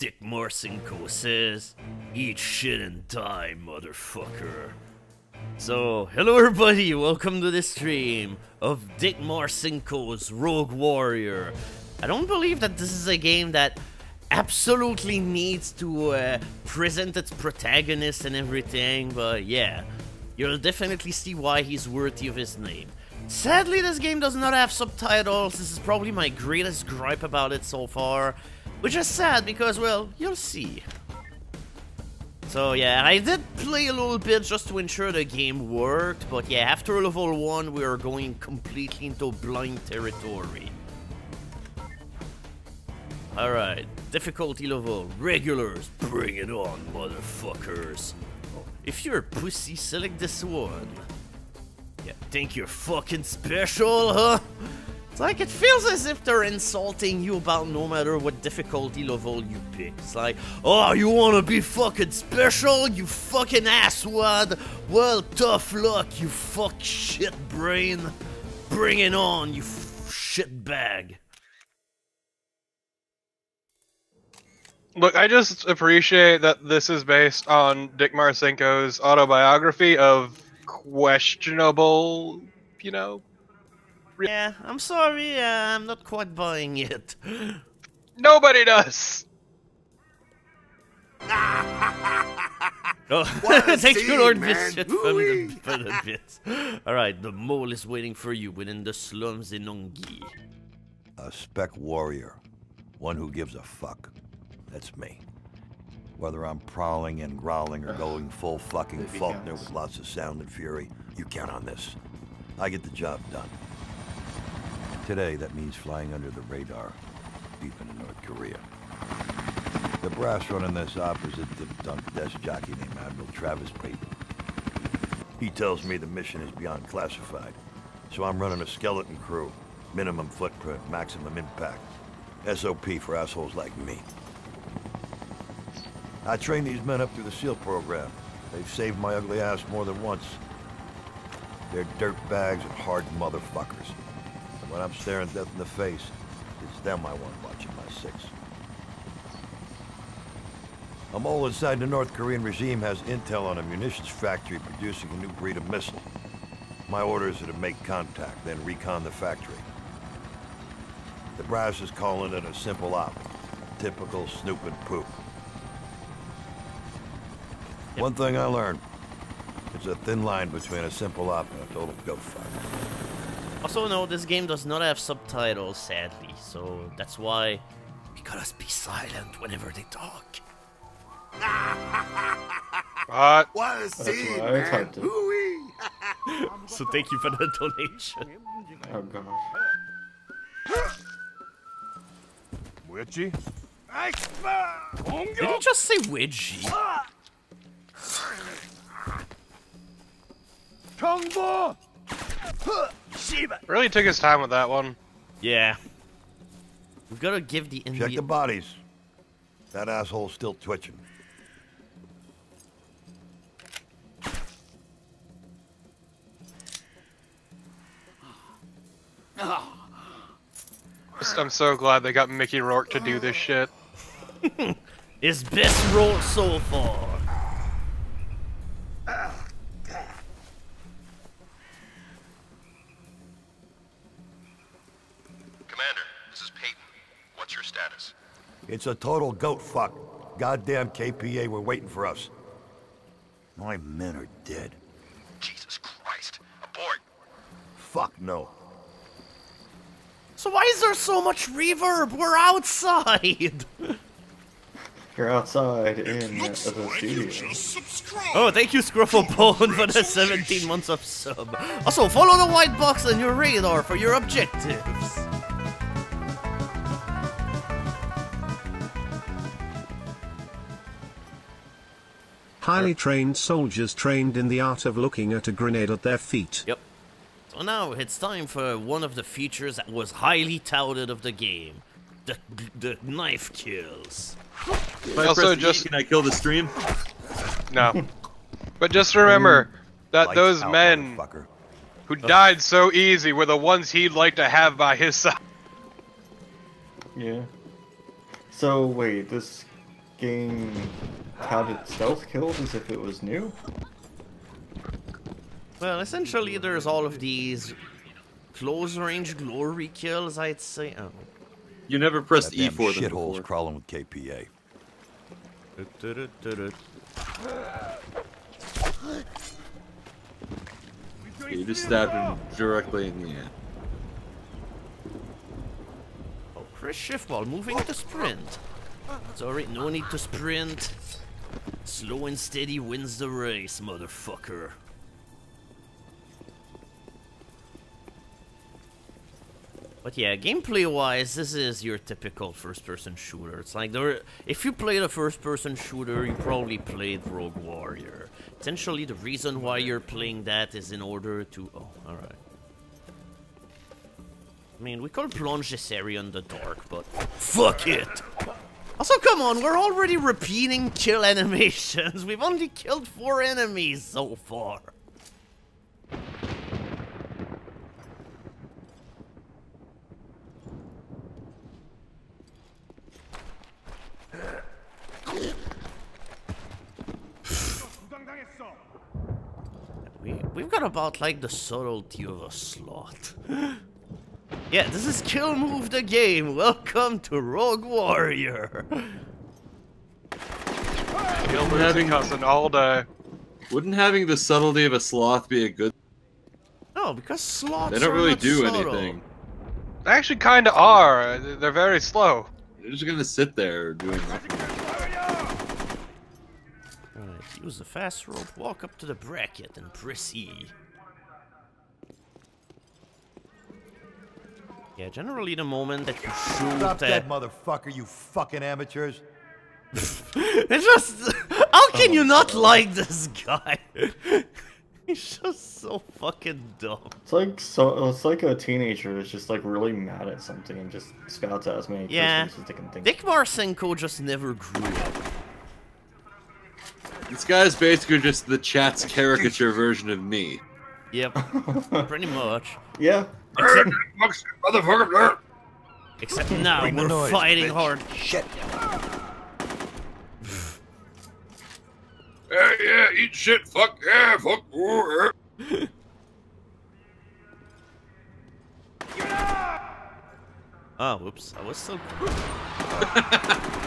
Dick Marcinko says, Eat shit and die, motherfucker. So, hello everybody, welcome to the stream of Dick Marcinko's Rogue Warrior. I don't believe that this is a game that absolutely needs to uh, present its protagonist and everything, but yeah, you'll definitely see why he's worthy of his name. Sadly, this game does not have subtitles. This is probably my greatest gripe about it so far. Which is sad because, well, you'll see. So yeah, I did play a little bit just to ensure the game worked, but yeah, after level 1 we are going completely into blind territory. Alright, difficulty level, regulars, bring it on, motherfuckers. Oh, if you're a pussy, select this one. Yeah, think you're fucking special, huh? It's like, it feels as if they're insulting you about no matter what difficulty level you pick. It's like, oh, you wanna be fucking special, you fucking asswad? Well, tough luck, you fuck shit brain. Bring it on, you shit bag. Look, I just appreciate that this is based on Dick Marcinko's autobiography of questionable, you know. Yeah, I'm sorry, uh, I'm not quite buying it. Nobody does. oh, thank you, Lord Biscuit, for the, for the bits. Alright, the mole is waiting for you within the slums in Ungi. A spec warrior. One who gives a fuck. That's me. Whether I'm prowling and growling or going full fucking Faulkner with lots of sound and fury, you count on this. I get the job done. Today, that means flying under the radar, deep into North Korea. The brass running this op is a dip-dunk desk jockey named Admiral Travis Payton. He tells me the mission is beyond classified, so I'm running a skeleton crew. Minimum footprint, maximum impact. SOP for assholes like me. I trained these men up through the SEAL program. They've saved my ugly ass more than once. They're dirt bags and hard motherfuckers. And when I'm staring death in the face, it's them I want watching my six. A mole inside the North Korean regime has intel on a munitions factory producing a new breed of missile. My orders are to make contact, then recon the factory. The brass is calling it a simple op. Typical snooping poop. One thing I learned. It's a thin line between a simple op and a total goatfuck. Also, no, this game does not have subtitles, sadly, so that's why we gotta be silent whenever they talk. What? What a scene, man! so thank you for the donation. Oh gosh. Witchy? Did he just say Widgie? 정보. Really took his time with that one. Yeah. We've gotta give the Check the bodies. That asshole's still twitching. Just- I'm so glad they got Mickey Rourke to do this shit. Is best role so far. Commander, this is Peyton. What's your status? It's a total goat fuck. Goddamn KPA were waiting for us. My men are dead. Jesus Christ. Abort! Fuck no. So why is there so much reverb? We're outside. You're outside in the studio. Oh, thank you, Scrufflebone, for the 17 months of sub. Also, follow the white box on your radar for your objectives. Highly trained soldiers trained in the art of looking at a grenade at their feet. Yep. So now it's time for one of the features that was highly touted of the game. The, the knife kills. If I Also press E, just- can I kill the stream? No. But just remember that Lights those out, men motherfucker. who died so easy were the ones he'd like to have by his side. Yeah. So wait, this game counted stealth kills as if it was new? Well, essentially, there's all of these close range glory kills, I'd say. Oh. You never pressed That E for them shithole's before. crawling with KPA. You just stabbed him directly in the end. Oh, Chris Schiffball moving to sprint. Sorry, no need to sprint. Slow and steady wins the race, motherfucker. But yeah, gameplay-wise, this is your typical first-person shooter. It's like there, if you played a first-person shooter, you probably played Rogue Warrior. Essentially, the reason why you're playing that is in order to. Oh, all right. I mean, we could plunge this area in the dark, but fuck it. Also, come on, we're already repeating kill animations. We've only killed four enemies so far. We, we've got about like the subtlety of a sloth. yeah, this is Kill Move the game. Welcome to Rogue Warrior. Kill having cussing all day. Wouldn't having the subtlety of a sloth be a good? No, because sloths They don't are really not do subtle. anything. They actually kind of are. They're very slow. They're just gonna sit there doing nothing. Alright, use the fast rope, walk up to the bracket, and press E. Yeah, generally the moment that you shoot Drop uh, dead, motherfucker, you fucking amateurs. It's just how can you not like this guy? He's just so fucking dumb. It's like so. It's like a teenager is just like really mad at something and just spouts out as many Yeah. curses as they can think. Dick Marcinko just never grew up. This guy's basically just the chat's caricature version of me. Yep, pretty much. yeah. Except, Motherfucker! except now we're noise, fighting bitch. hard. Shit. Yeah, yeah, eat shit, fuck, yeah, fuck, oh, yeah. Oh, whoops! I was so.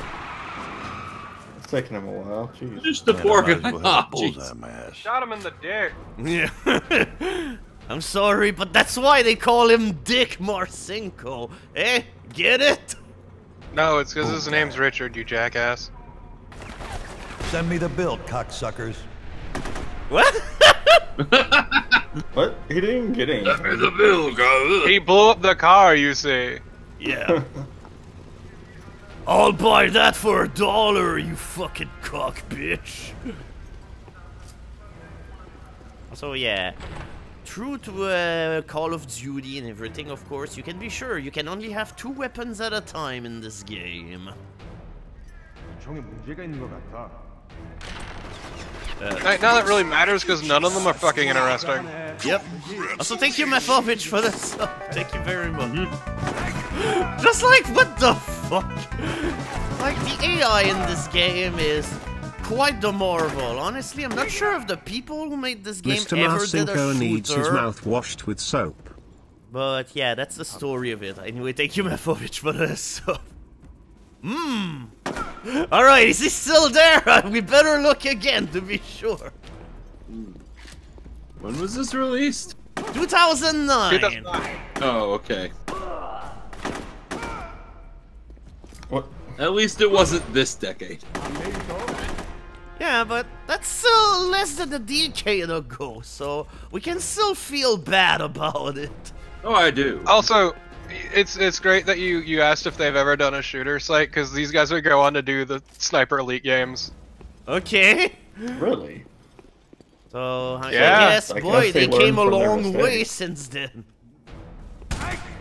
It's taking him a while. Jeez. Just the Man, poor I guy. might as well Oh, bullseye jeez. on my ass. Shot him in the dick. Yeah. I'm sorry, but that's why they call him Dick Marcinko. Eh? Get it? No, it's because his name's Richard, you jackass. Send me the bill, cocksuckers. What? What? He didn't even get any. Send me the bill, guys. He blew up the car, you see. yeah. I'll buy that for a dollar, you fucking cock bitch. So yeah, true to uh, Call of Duty and everything, of course, you can be sure you can only have two weapons at a time in this game. Now, now that really matters because none of them are fucking interesting. Yep. Also, thank you, Mefovich, for this. thank you very much. Just like, what the fuck? Like, the AI in this game is quite the marvel. Honestly, I'm not sure if the people who made this game Mr. ever did a Marcinko needs his mouth washed with soap. But yeah, that's the story of it. Anyway, thank you, Mefovich, for hmm. this. Mmm. Alright, is he still there? we better look again to be sure. When was this released? 2009. 2009. Oh, okay. What? At least it wasn't this decade. Yeah, but that's still less than a decade ago, so we can still feel bad about it. Oh, I do. Also, it's it's great that you you asked if they've ever done a shooter site because these guys would go on to do the Sniper Elite games. Okay. Really? So I Yeah. guess, I boy, guess they they came a learned from their long way since then.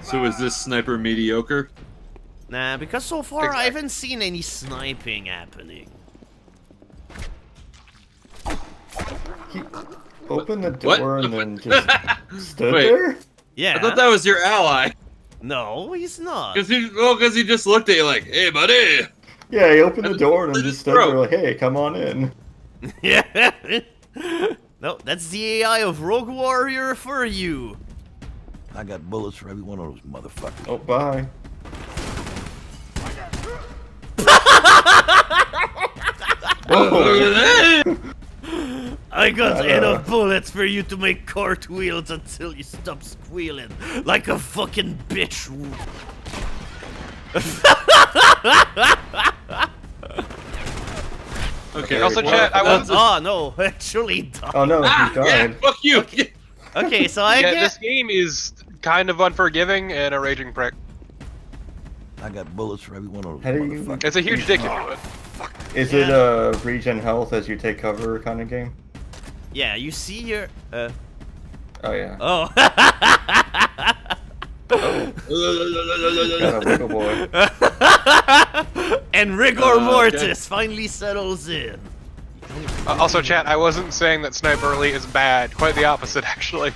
So is this sniper mediocre? Nah, because so far I haven't seen any sniping happening. He opened the What? door and then just stood Wait. there? Yeah. I thought that was your ally. No, he's not. Cause he, well, cause he just looked at you like, "Hey, buddy." Yeah, he opened the door and I'm just stood there like, hey, come on in. Yeah. no, that's the AI of Rogue Warrior for you. I got bullets for every one of those motherfuckers. Oh, bye. Whoa. I got Uh. enough bullets for you to make cartwheels until you stop squealing like a fucking bitch. Okay. Also, chat, I wasn't- oh no, actually died. Oh no, Ah, he yeah, fuck you. Okay, so I Yeah, get this game is kind of unforgiving and a raging prick. I got bullets for every one of those How do you- It's a huge dick Is it. Is it a regen health as you take cover kind of game? Yeah. You see your uh Oh yeah. oh. Got a wiggle boy. and rigor Uh, okay. mortis finally settles in. Uh, also, chat, I wasn't saying that Sniper Elite is bad. Quite the opposite, actually.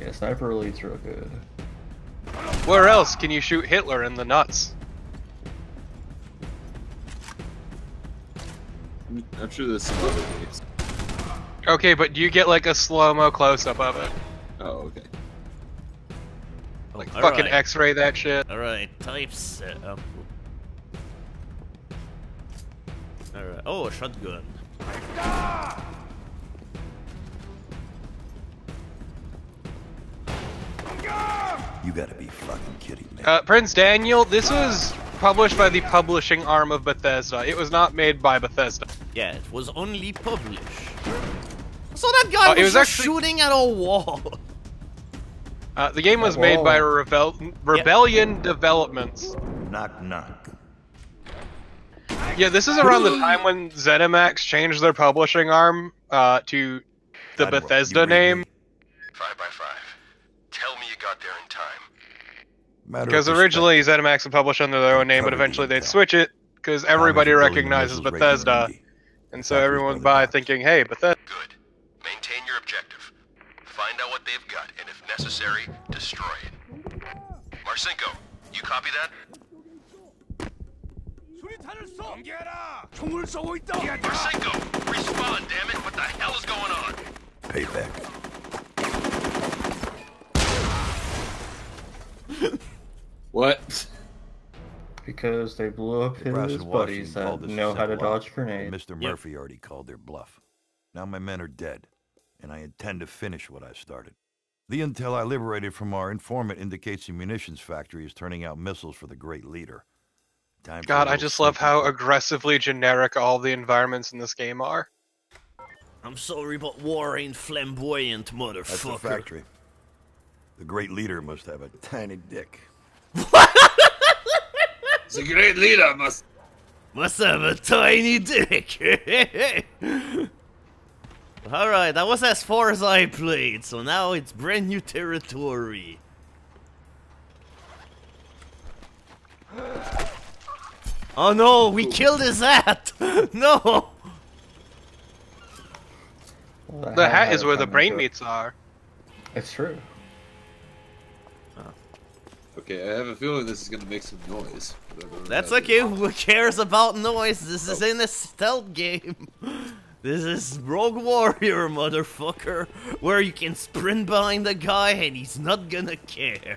Yeah, sniper elite's real good. Where else can you shoot Hitler in the nuts? I'm sure there's some other games. Okay, but do you get like a slow-mo close-up of it? Oh, okay. Like All fucking right. X-ray that shit. All right, types. Uh, um, all right. Oh, a shotgun. You gotta be fucking kidding me. Uh, Prince Daniel, this was published by the publishing arm of Bethesda. It was not made by Bethesda. Yeah, it was only published. So that guy Oh, was, was just actually- shooting at a wall. Uh, the game was Whoa. made by Rebel- Rebellion Developments. Knock knock. Yeah, this is around the time when ZeniMax changed their publishing arm uh, to the God, Bethesda name. Five by five. Tell me you got there in time. Matter Because originally ZeniMax would publish under their own name, but eventually they'd intel. switch it because everybody Congress is building recognizes missiles right here in Bethesda, Indy. and so Factories everyone's by the thinking, "Hey, Bethesda." Good. Maintain your objective. Find out what they've got, and if necessary, destroy it. Marcinko, you copy that? Marcinko, respawn, damn it! What the hell is going on? Payback. What? Because they blew up The his in buddies Washington that called this a know how to civil war, dodge grenades. Mr. Yep. Murphy already called their bluff. Now my men are dead, and I intend to finish what I started. The intel I liberated from our informant indicates the munitions factory is turning out missiles for the great leader. Time God, I just love how aggressively generic all the environments in this game are. I'm sorry, but war ain't flamboyant, motherfucker. That's the motherfucker. factory. The great leader must have a tiny dick. It's a great leader, must. Must have a tiny dick. Alright, that was as far as I played, so now it's brand new territory. Oh no, we killed his hat! no! The hat is where the brain into meats are. It's true. Okay, I have a feeling this is gonna make some noise. That's okay, is. who cares about noise? This is oh. in a stealth game. This is Rogue Warrior, motherfucker, where you can sprint behind the guy and he's not gonna care.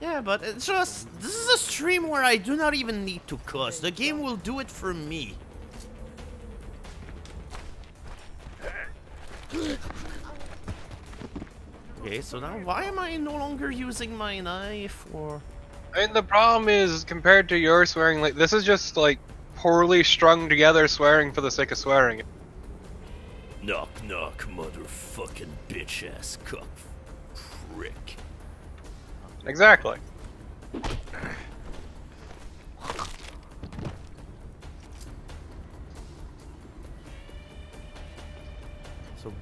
Yeah, but it's just, this is a stream where I do not even need to cuss. The game will do it for me. Okay, so now why am I no longer using my knife or... I mean, the problem is compared to your swearing, like this is just like poorly strung together swearing for the sake of swearing. Knock knock, motherfucking bitch ass cock prick. Exactly.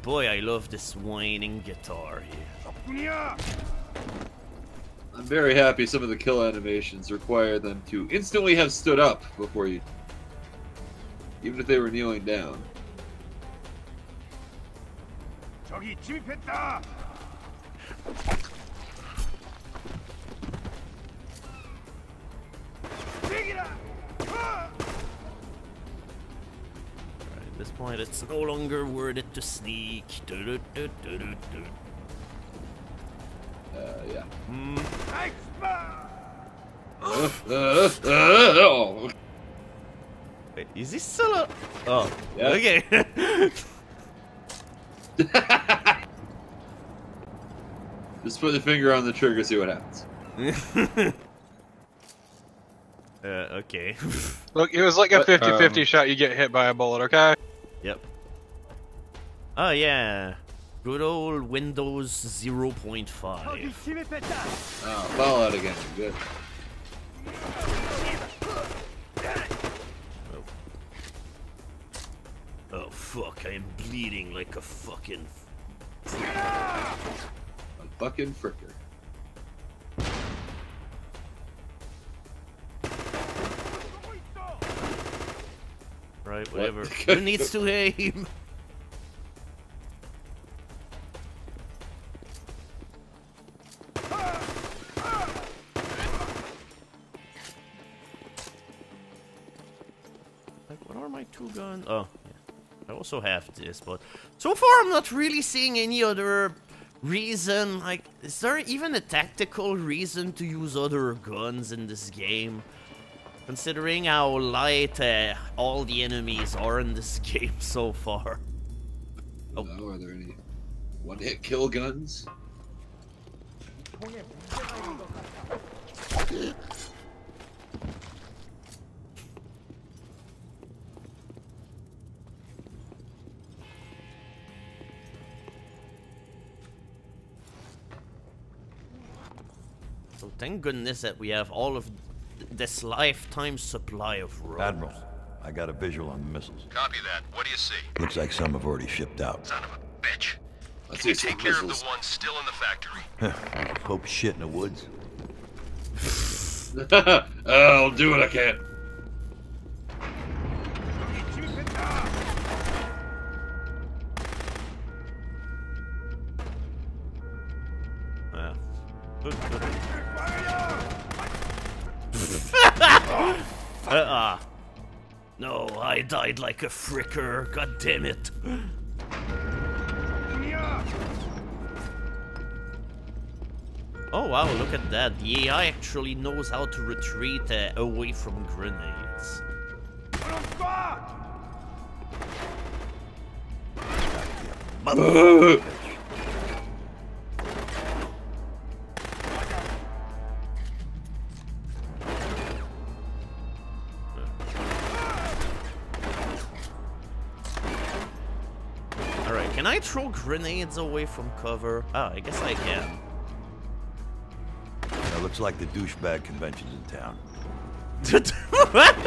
Boy, I love this whining guitar here. I'm very happy some of the kill animations require them to instantly have stood up before you. Even if they were kneeling down. that it's no longer worth it to sneak. Do, do, do, uh, yeah. Mm. Uh, uh, oh. Wait, is this solo? Oh, yeah. okay. Just put the finger on the trigger, see what happens. Uh, okay. Look, it was like a 50-50 um, shot you get hit by a bullet, okay? Yep. Oh yeah. Good old Windows 0 0.5. Oh, Fallout again. Good. Oh. oh fuck, I am bleeding like a fucking... A fucking fricker. Right, whatever. Who needs to aim? Like, what are my two guns? Oh, yeah. I also have this, but so far I'm not really seeing any other reason. Like, is there even a tactical reason to use other guns in this game? Considering how light uh, all the enemies are in this game so far. Oh. No, are there any one-hit kill guns? So thank goodness that we have all of this lifetime supply of rope. Admiral, I got a visual on the missiles. Copy that. What do you see? Looks like some have already shipped out. Son of a bitch. Let's Can you take care missiles. of the ones still in the factory? Hope shit in the woods. I'll do what I can. Yeah. Uh-uh. No, I died like a fricker. God damn it. Oh wow, look at that. The AI actually knows how to retreat uh, away from grenades. throw grenades away from cover? Oh, I guess I can. Now, looks like the douchebag convention's in town. what?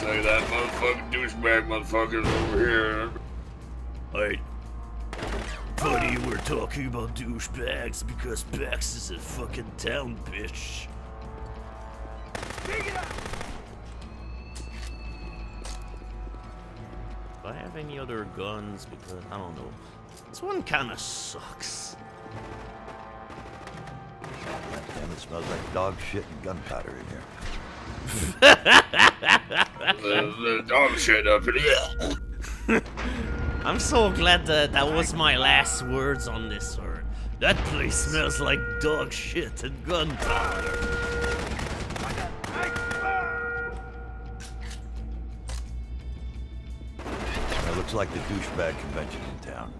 Say that motherfucking douchebag motherfucker's over here. I. buddy, we're talking about douchebags because Bex is a fucking town bitch. Do I have any other guns? Because I don't know. This one kinda sucks. Damn, it smells like dog shit and gunpowder in here. the, the uh, uh, dog shit up in here. I'm so glad that that was my last words on this one. That place smells like dog shit and gunpowder. Looks like the douchebag convention in town.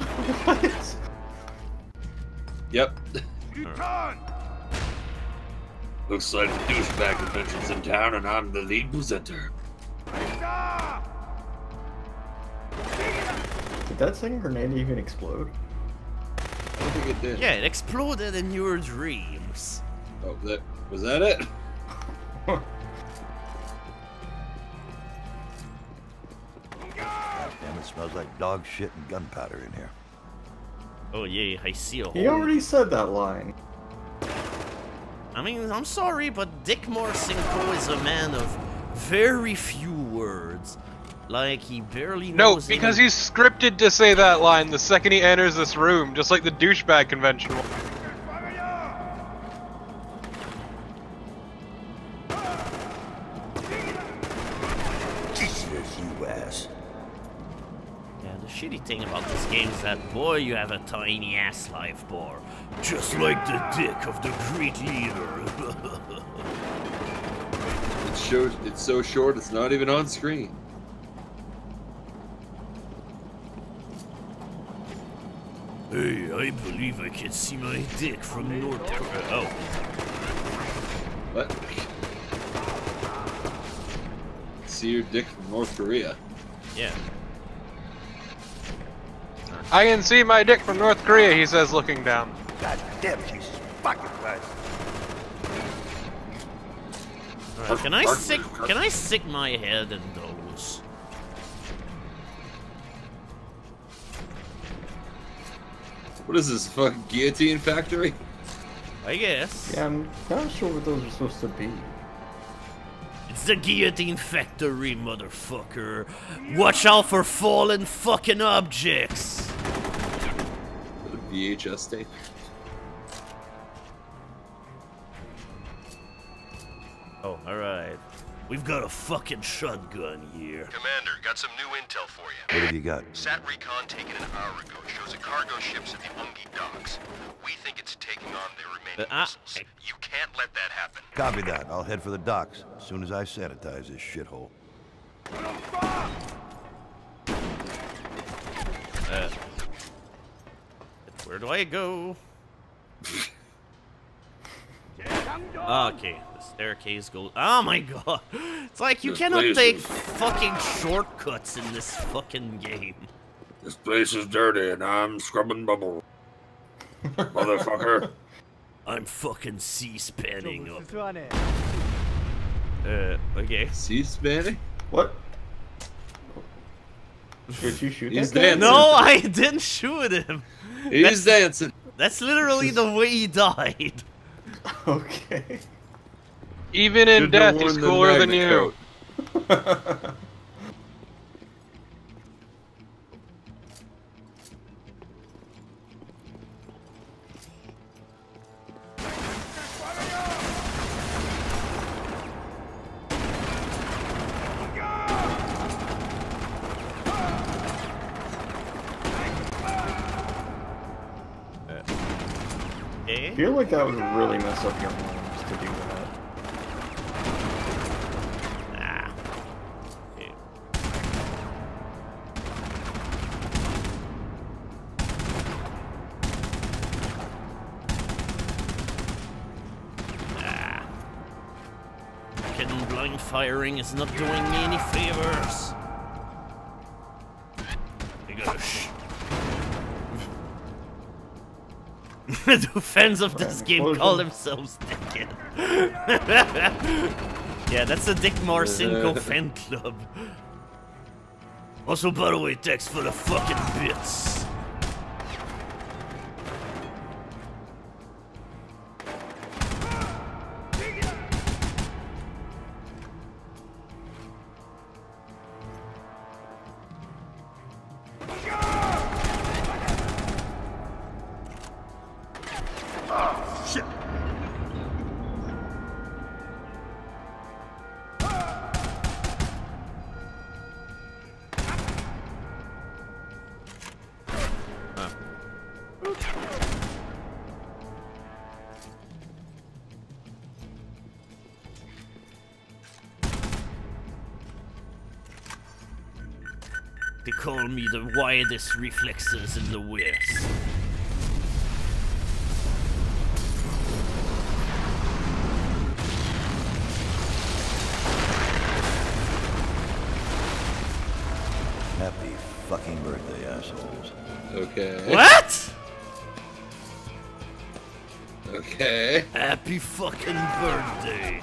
what? Yep. Looks like the douchebag convention's in town and I'm the lead presenter. Did that thing grenade even explode? I don't think it did. Yeah, it exploded in your dreams. Oh, that was that it? it smells like dog shit and gunpowder in here. Oh yeah, I see a hole. He already said that line. I mean, I'm sorry, but Dick Marcinko is a man of very few words. Like he barely knows. No, because any- he's scripted to say that line the second he enters this room, just like the douchebag convention. Thing about this game is that boy, you have a tiny ass life bar, just like the dick of the great leader. It shows. It's so short. It's not even on screen. hey, I believe I can see my dick from North Korea. Oh, What? See your dick from North Korea. yeah. I can see my dick from North Korea, he says, looking down. God damn, Jesus fucking Christ. Alright, can I sick Can I stick my head in those? What is this fucking guillotine factory? I guess. Yeah, I'm not sure what those are supposed to be. It's the guillotine factory, motherfucker. Watch out for fallen fucking objects. The VHS tape. Oh, alright. We've got a fucking shotgun here. Commander, got some new intel for you. What have you got? Sat recon taken an hour ago shows a cargo ship's at the Ungi docks. We think it's taking on their remaining Uh, uh, missiles. You can't let that happen. Copy that. I'll head for the docks as soon as I sanitize this shithole. Uh, where do I go? Okay, the staircase goes. Oh my god! It's like you This cannot take is- fucking shortcuts in this fucking game. This place is dirty and I'm scrubbing bubble. Motherfucker. I'm fucking C-spanning up. Uh, okay. See, Spanny? What? Did you shoot He's that dancing. No, I didn't shoot him. He's dancing. That's literally the way he died. Okay. Even in Should've death, he's the cooler than you. feel like that would really mess up your arms to do that. Ah. Okay. Ah. Fucking blind firing is not doing me any favors. The fans of this game call themselves Dickhead. yeah, that's the Dick Marcinko fan club. Also, by the way, thanks for the fucking bits. The widest reflexes in the West. Happy fucking birthday, assholes. Okay. What? Okay. Happy fucking birthday.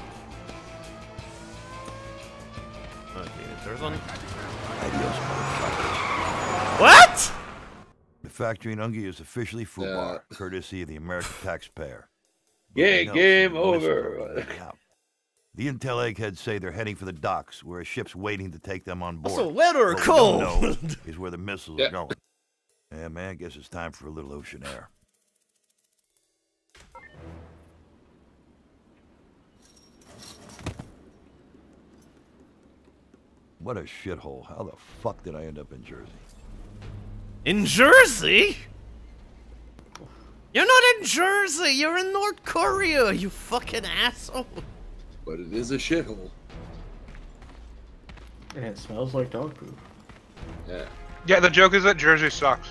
Factory in Ungi is officially FUBAR, Uh. courtesy of the American taxpayer. Game, Nothing game over. from getting out. The intel eggheads say they're heading for the docks, where a ship's waiting to take them on board. Also, weather What we don't cold. know is where the missiles Yeah. are going. Yeah, man, I guess it's time for a little ocean air. What a shithole. How the fuck did I end up in Jersey? In Jersey? You're not in Jersey. You're in North Korea. You fucking asshole. But it is a shithole. And it smells like dog poop. Yeah. Yeah, the joke is that Jersey sucks.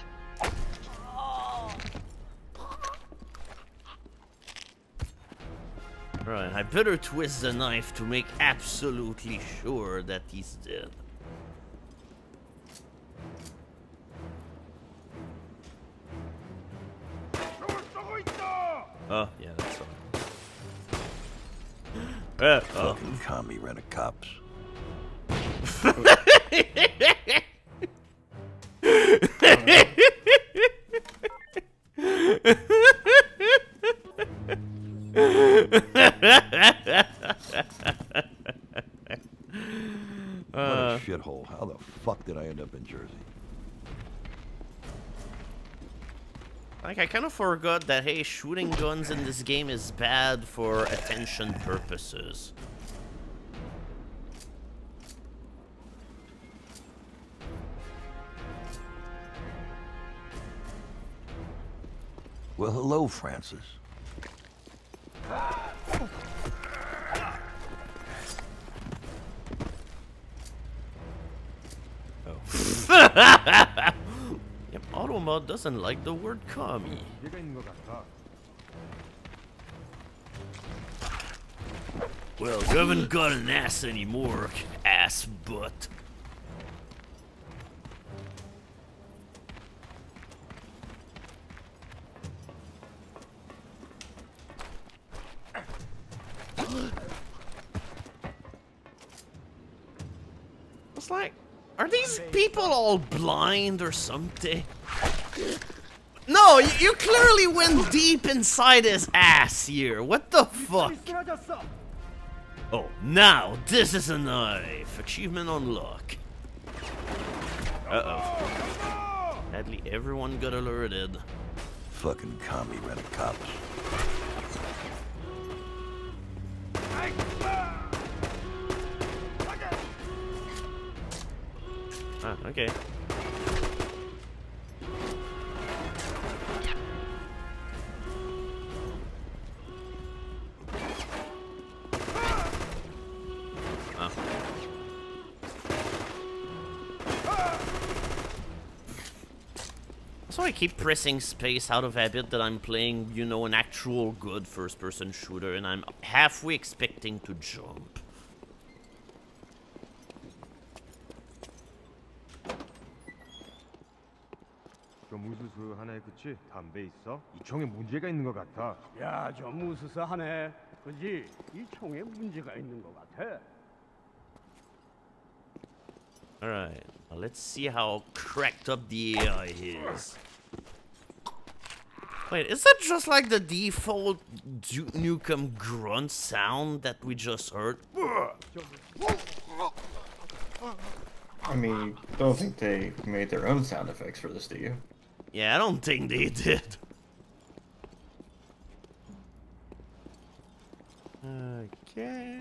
Right, I better twist the knife to make absolutely sure that he's dead. Oh, yeah, that's fine. Uh, oh. Fucking commie rent a cops. like, I kind of forgot that, hey, shooting guns in this game is bad for attention purposes. Well, hello, Francis. Yep, Doesn't like the word commie. Well, haven't got an ass anymore, ass butt. It's like, are these people all blind or something? Oh, no, you, you clearly went deep inside his ass here. What the fuck? Oh, now this is a knife. Achievement unlocked. Uh-oh. Sadly, everyone got alerted. Fucking commie red cops. Ah, okay. keep pressing space out of habit that I'm playing, you know, an actual good first-person shooter, and I'm halfway expecting to jump. 좀 우스스하네, 그치? 담배 있어? 이 총에 문제가 있는 것 같아. 야, 좀 우스스하네. 그지? 이 총에 문제가 있는 것 같아. Alright, well, let's see how cracked up the AI is. Wait, is that just like the default Duke Nukem grunt sound that we just heard? I mean, I don't think they made their own sound effects for this, do you? Yeah, I don't think they did. Okay.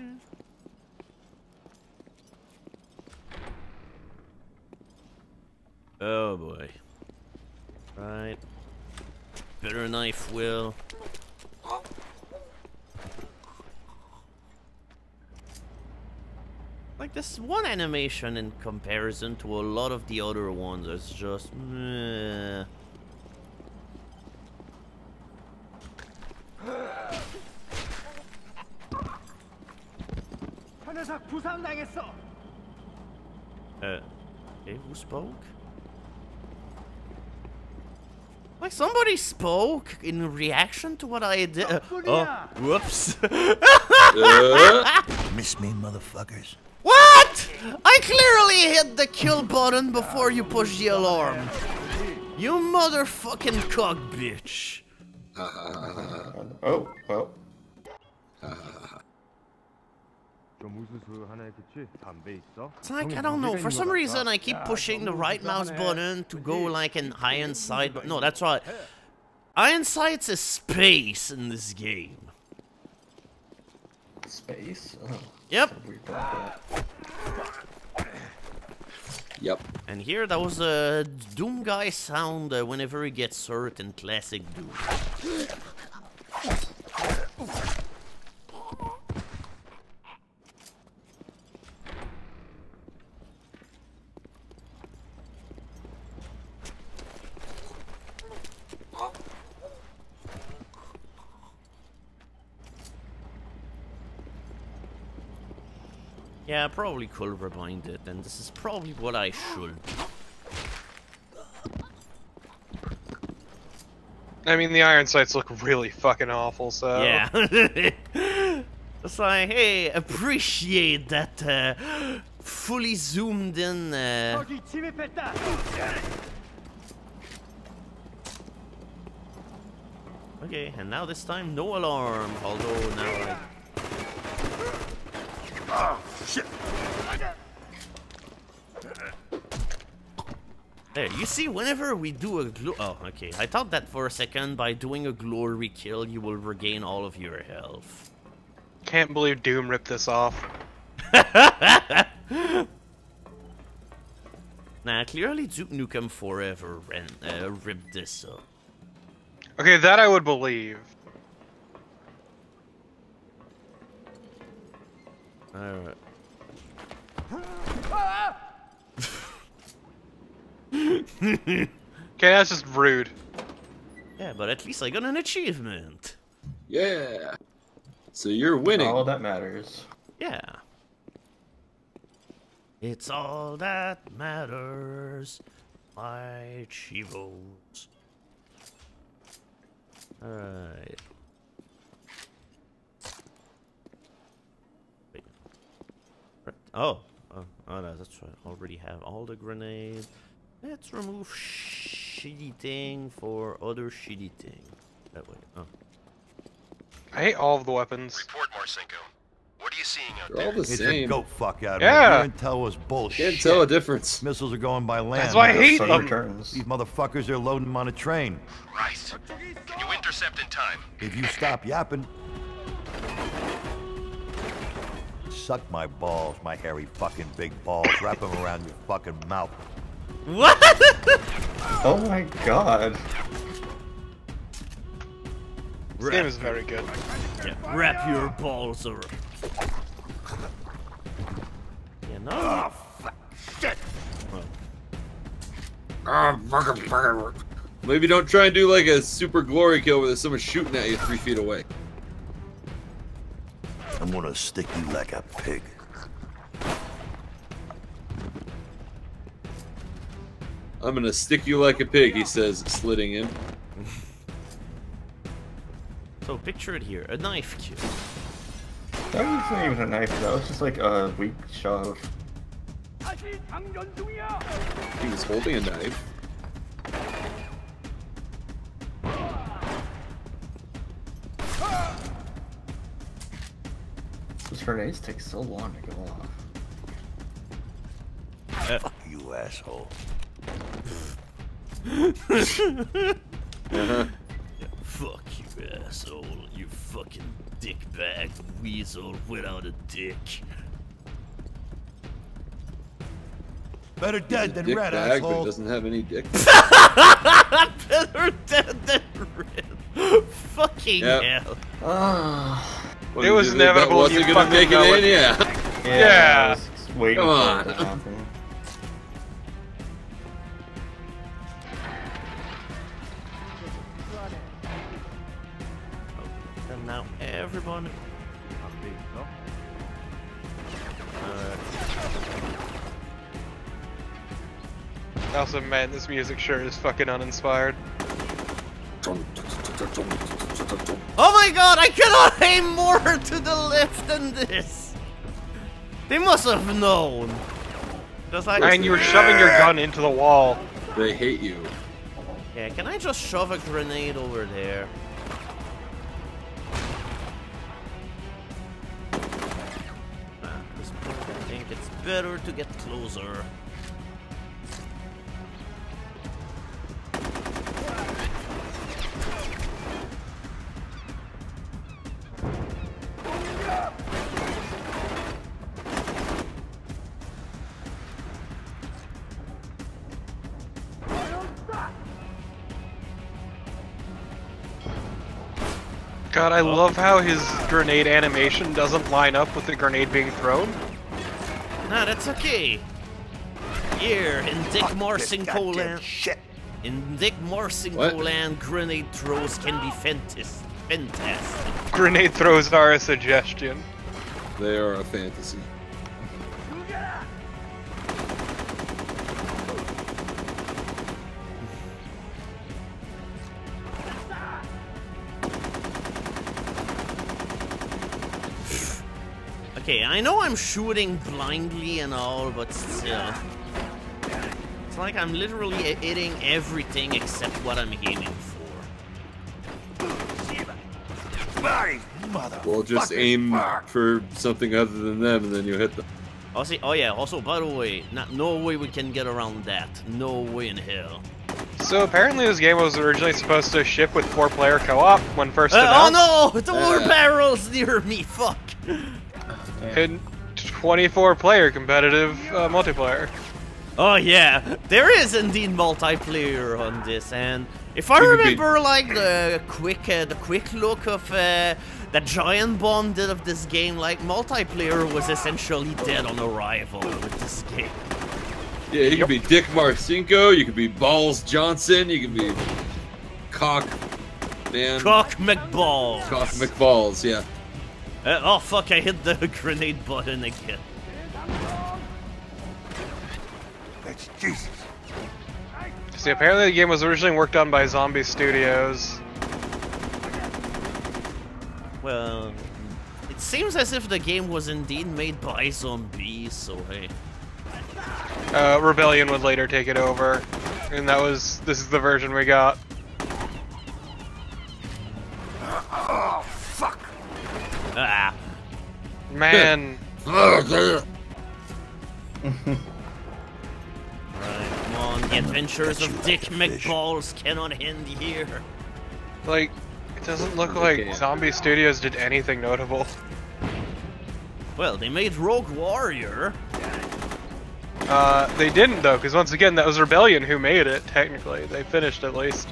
Oh boy. Right. Better knife will. Like this one animation in comparison to a lot of the other ones is just meh. Uh, okay, who spoke? Like somebody spoke in reaction to what I did. Uh, oh, whoops. Uh, Miss me, motherfuckers. what? I clearly hit the kill button before you push the alarm. You motherfucking cock bitch. Oh, well. It's like, I don't know, for some reason I keep pushing the right mouse button to go like an iron sight, but no, that's right. Iron sight's a space in this game. Space? Oh. Yep. Yep. And here, that was a Doom Guy sound uh, whenever he gets hurt in classic Doom. Yeah, I probably could rewind it, and this is probably what I should. I mean, the iron sights look really fucking awful, so... Yeah. it's like, hey, appreciate that uh, fully zoomed in... Uh... Okay, and now this time, no alarm, although now I shit. There, you see, whenever we do a glo- Oh, okay. I thought that for a second, by doing a glory kill, you will regain all of your health. Can't believe Doom ripped this off. Nah, clearly Duke Nukem Forever ran, uh, ripped this up. Okay, that I would believe. Alright. Okay, that's just rude. Yeah, but at least I got an achievement. Yeah. So you're winning. All that matters. Yeah. It's all that matters. My chivos. Alright. Wait. Oh. Oh, no, that's right. Already have all the grenades. Let's remove shitty thing for other shitty thing. That way. Oh. I hate all of the weapons. Report, Marcinko. What are you seeing out They're all there? the It's a same. goat fuck out Yeah. here. Your intel was bullshit. Can't tell a difference. Missiles are going by land. That's why I hate them. returns. These motherfuckers are loading them on a train. Right. Can you intercept in time? If you stop yapping. Suck my balls, my hairy fucking big balls. Wrap them around your fucking mouth. What? Oh my god. This game is very good. Yeah, wrap your balls around. Yeah, no. Oh, fuck. Shit. Well, Oh, fucking, fucking. Maybe don't try and do like a super glory kill where there's someone shooting at you three feet away gonna stick you like a pig. I'm gonna stick you like a pig, he says, slitting in. so picture it here, a knife kill. That wasn't even a knife, that was just like a weak shove. He was holding a knife. Grenades take so long to go off. Eh. Fuck you, asshole. Fuck you, asshole. You fucking dickbag weasel without a dick. Better dead than Dick red, bag, but asshole. doesn't have any dick. Better dead than red. Fucking Yep. hell. Ah. What it was inevitable. Was you gonna make it in, it. yeah. Yeah. yeah. Come on. and now everyone. Uh, also, man, this music sure is fucking uninspired oh my god, I cannot aim more to the left than this. They must have known. Just like, And you were shoving your gun into the wall. They hate you. yeah, can I just shove a grenade over there? I think it's better to get closer. God, I love how his grenade animation doesn't line up with the grenade being thrown. Nah, that's okay. Here, in Dick Fuck this Marcinko Shit. in Dick Marcinko What? land, grenade throws can be fantas- fantastic. Grenade throws are a suggestion. They are a fantasy. Okay, I know I'm shooting blindly and all, but still. It's like I'm literally hitting everything except what I'm aiming for. Body, mother. Well, just aim for something other than them, and then you hit them. Oh, see, oh yeah, also, by the way, not, no way we can get around that. No way in hell. So apparently this game was originally supposed to ship with four-player co-op when first Uh, announced. oh no! There were Uh. barrels near me, fuck! And 24-player competitive uh, multiplayer. Oh yeah, there is indeed multiplayer on this, and if I You could be- remember, like the quick, uh, the quick look of uh, that Giant Bomb did of this game, like multiplayer was essentially dead on arrival with this game. Yeah, you could be Dick Marcinko, you could be Balls Johnson, you could be Cock Man. Cock McBalls. Cock McBalls, yeah. Uh, oh fuck! I hit the grenade button again. That's Jesus. See, apparently the game was originally worked on by Zombie Studios. Well, it seems as if the game was indeed made by zombies. So hey. Uh, Rebellion would later take it over, and that was this is the version we got. Fuck. Ah. Man, Right, come on, the adventures of Dick McBalls cannot end here. like, it doesn't look like Okay. Zombie Studios did anything notable. Well, they made Rogue Warrior. Uh, they didn't though, because once again, that was Rebellion who made it. Technically, they finished at least.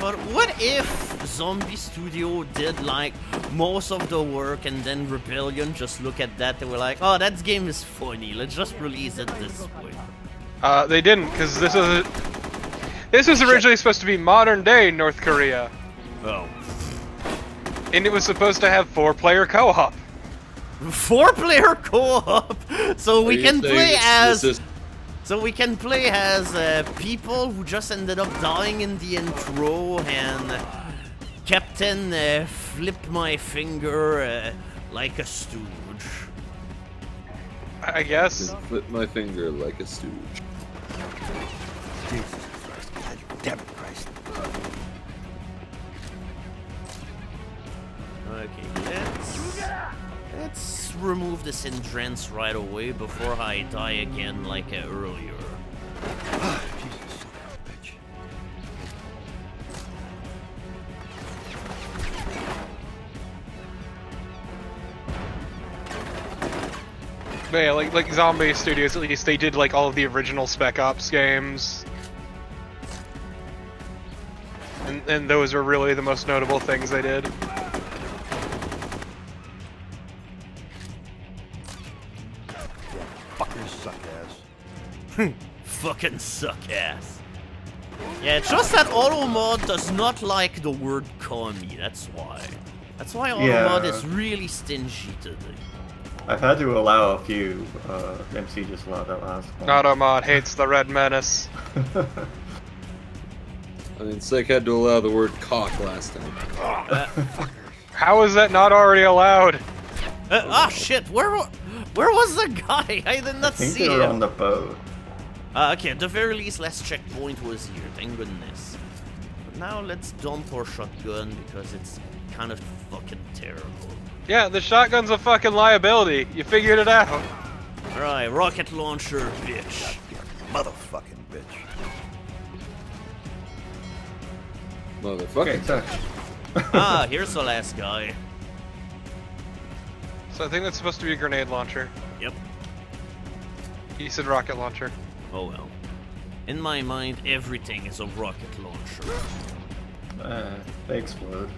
Yeah, but what if Zombie Studio did like most of the work and then Rebellion just look at that and were like, oh, that game is funny, let's just release it this way. Uh, they didn't, because this is this was originally supposed to be modern day North Korea, Oh. and it was supposed to have four-player co-op. Four player co-op, so we Are you can play as this is- So we can play as uh, people who just ended up dying in the intro and Captain uh, flipped my finger uh, like a stooge. I guess. Flip my finger like a stooge. Jesus Christ. God damn it, Christ. Okay, let's let's remove this hindrance right away before I die again like earlier. But yeah, like like Zombie Studios, at least they did like all of the original Spec Ops games, and and those are really the most notable things they did. Fucking suck ass. Yeah, it's just that auto mod does not like the word commie, that's why. That's why auto Yeah. mod is really stingy today. I've had to allow a few. Uh, MC just allowed that last one. Automod hates the Red Menace. I mean, Psych had to allow the word cock last time. How is that not already allowed? Uh, ah shit, where where was the guy? I did not I not think see they were him. on the boat. Uh, okay, at the very least, last checkpoint was here, thank goodness. But now let's dump our shotgun because it's kind of fucking terrible. Yeah, the shotgun's a fucking liability. You figured it out. Alright, rocket launcher, bitch. Motherfucking bitch. Motherfucking Okay, touch. ah, here's the last guy. So I think that's supposed to be a grenade launcher. Yep. He said rocket launcher. Oh well. In my mind, everything is a rocket launcher. Uh, they explode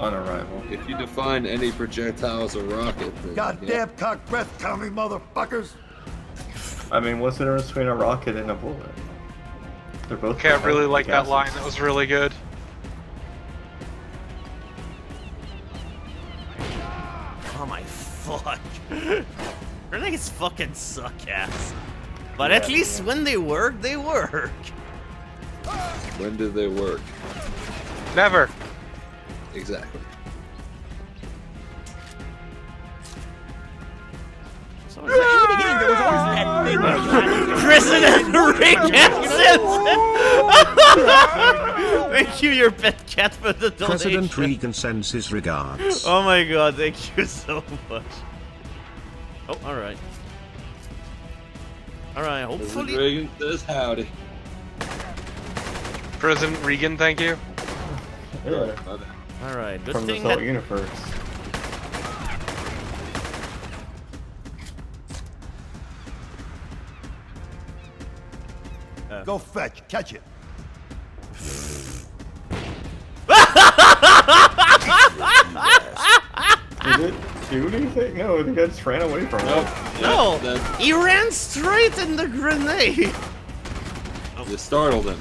on arrival. If you define any projectile as a rocket, then Goddamn yeah. cock breath coming, motherfuckers! I mean, what's the difference between a rocket and a bullet? They're both. Okay, I really like that line. That was really good. Oh my fuck. Grenades fucking suck ass. But at least when they work, they work. When do they work? Never. Exactly. So President Rick Hansen! Thank you, your pet cat, for the donation. President Reagan sends his regards. Oh my god, thank you so much. Oh, alright. Alright, President hopefully. Reagan says howdy. President Reagan, thank you. Yeah, Alright, good from this thing whole that. universe. Uh. Go fetch, catch it. Did it do anything? No, the guy just ran away from Nope. it. No! That, He ran straight in the grenade! you startled him.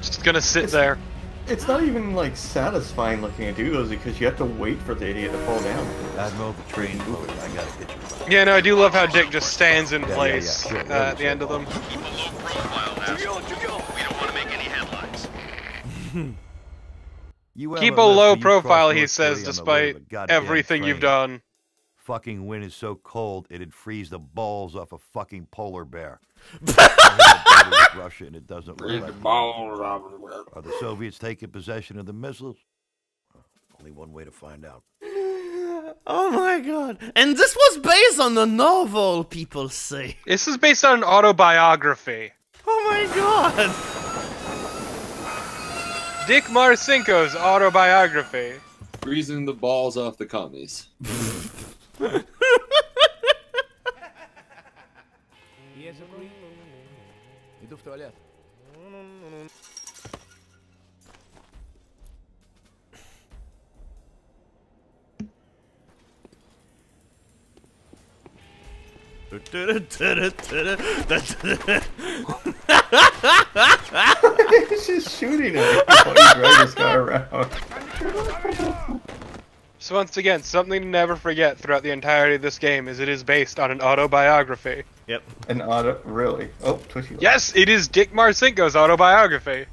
Just gonna sit there. It's not even like satisfying looking to do because you have to wait for the idiot to fall down. Admiral, the train moving. I gotta get you. Yeah, no, I do love how Dick just stands in Yeah, yeah, place yeah, sure, uh, at the end of them. Keep a low profile, asshole. We don't want to make any headlines. You Keep a a low profile, he says, Korea on the way to despite the goddamn everything you've done. Fucking wind is so cold it'd freeze the balls off a fucking polar bear. I heard about it with Russia and it doesn't look like the one. balls out of the Are the Soviets taking possession of the missiles? Uh, only one way to find out. Oh my god. And this was based on a novel, people say. This is based on an autobiography. Oh my god. Dick Marcinko's autobiography. Freezing the balls off the commies. He's just shooting at it while you drag this guy around. So once again, something to never forget throughout the entirety of this game is it is based on an autobiography. Yep. An auto, really? Oh, Twitchy. Yes, it is Dick Marcinko's autobiography.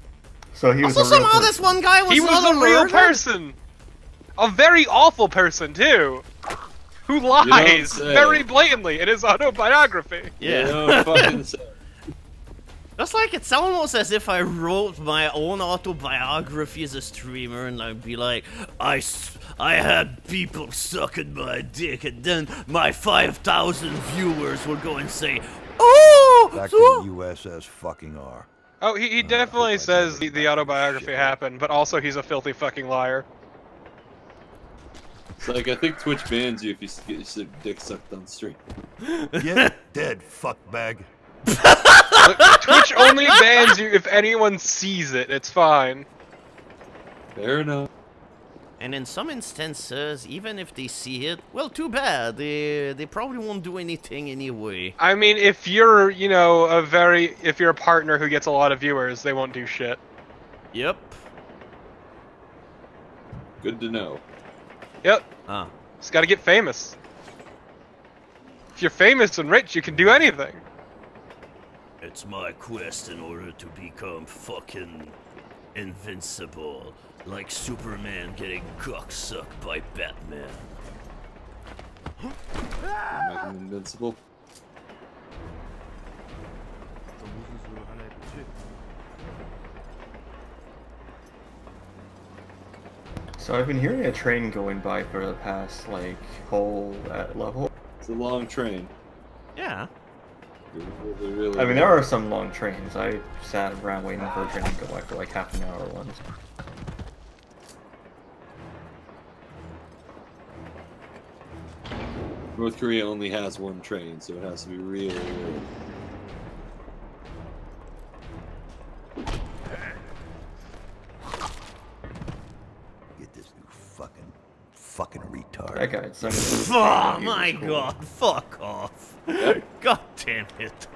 So he was Also, a real somehow person. this one guy was he was a real murdered. person. A very awful person too. Who lies very blatantly in his autobiography. Yeah. You know, fucking say. Just like it's almost as if I wrote my own autobiography as a streamer, and I'd be like, I, I had people sucking my dick, and then my 5,000 viewers would go and say, Oh! Back so- to the USS fucking R. Oh, he, he uh, definitely says the, the autobiography happened, but also he's a filthy fucking liar. It's like I think Twitch bans you if you get your dick sucked on stream. Get dead, fuckbag. Look, Twitch only bans you if anyone sees it. It's fine. Fair enough. And in some instances, even if they see it, well, too bad. They they probably won't do anything anyway. I mean, if you're, you know, a very, if you're a partner who gets a lot of viewers, they won't do shit. Yep. Good to know. Yep, Ah. just gotta get famous. If you're famous and rich, you can do anything. It's my quest in order to become fucking invincible, like Superman getting cocksucked by Batman. I'm invincible. So I've been hearing a train going by for the past like whole uh, level. It's a long train. Yeah. It really, really I mean, there are some long trains. I sat around waiting for a train to go by for like half an hour once. North Korea only has one train, so it has to be really, really. Get this new fucking, fucking retard. That guy, some Oh my god, fuck off. God damn it.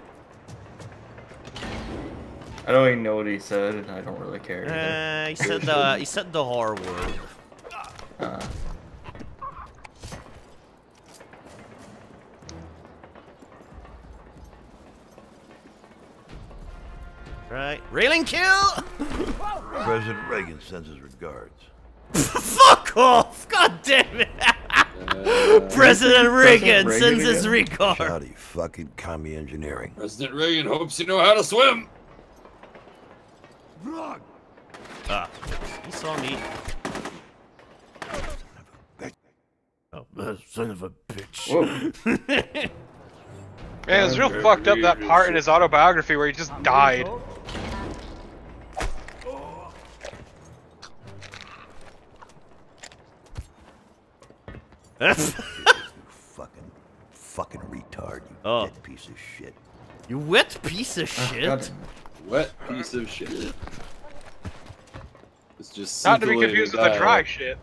I don't even know what he said, and I don't really care. Uh, he said the he said the R word. Uh, Right. Railing kill! President Reagan sends his regards. Fuck off! God damn it! President Reagan Reagan sends his again? regards. Shoddy fucking commie engineering. President Reagan hopes you know how to swim. Ah, he saw me. Oh, uh, son of a bitch. Man, it's real fucked up that part in his autobiography where he just died. You fucking, fucking retard, you oh. wet piece of shit. You wet piece of oh, shit? Uh, wet piece of shit. It's just Not to be confused with the dry shit.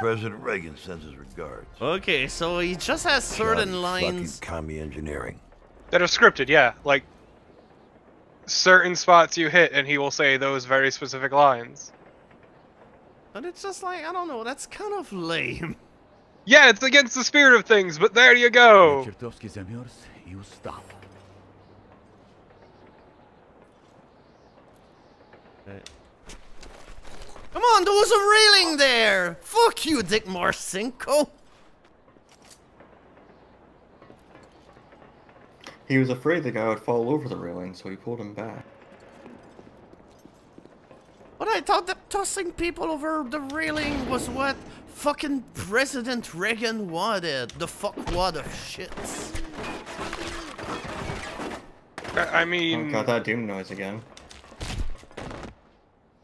President Reagan sends his regards. Okay, so he just has certain lines. Fucking commie engineering. That are scripted, yeah. Like certain spots you hit, and he will say those very specific lines. But it's just like, I don't know, that's kind of lame. Yeah, it's against the spirit of things, but there you go! you stop. Come on, there was a railing there! Fuck you, Dick Marcinko! He was afraid the guy would fall over the railing, so he pulled him back. But I thought that tossing people over the railing was what fucking President Reagan wanted. The fuck, what of shits. I mean... Oh, got that doom noise again.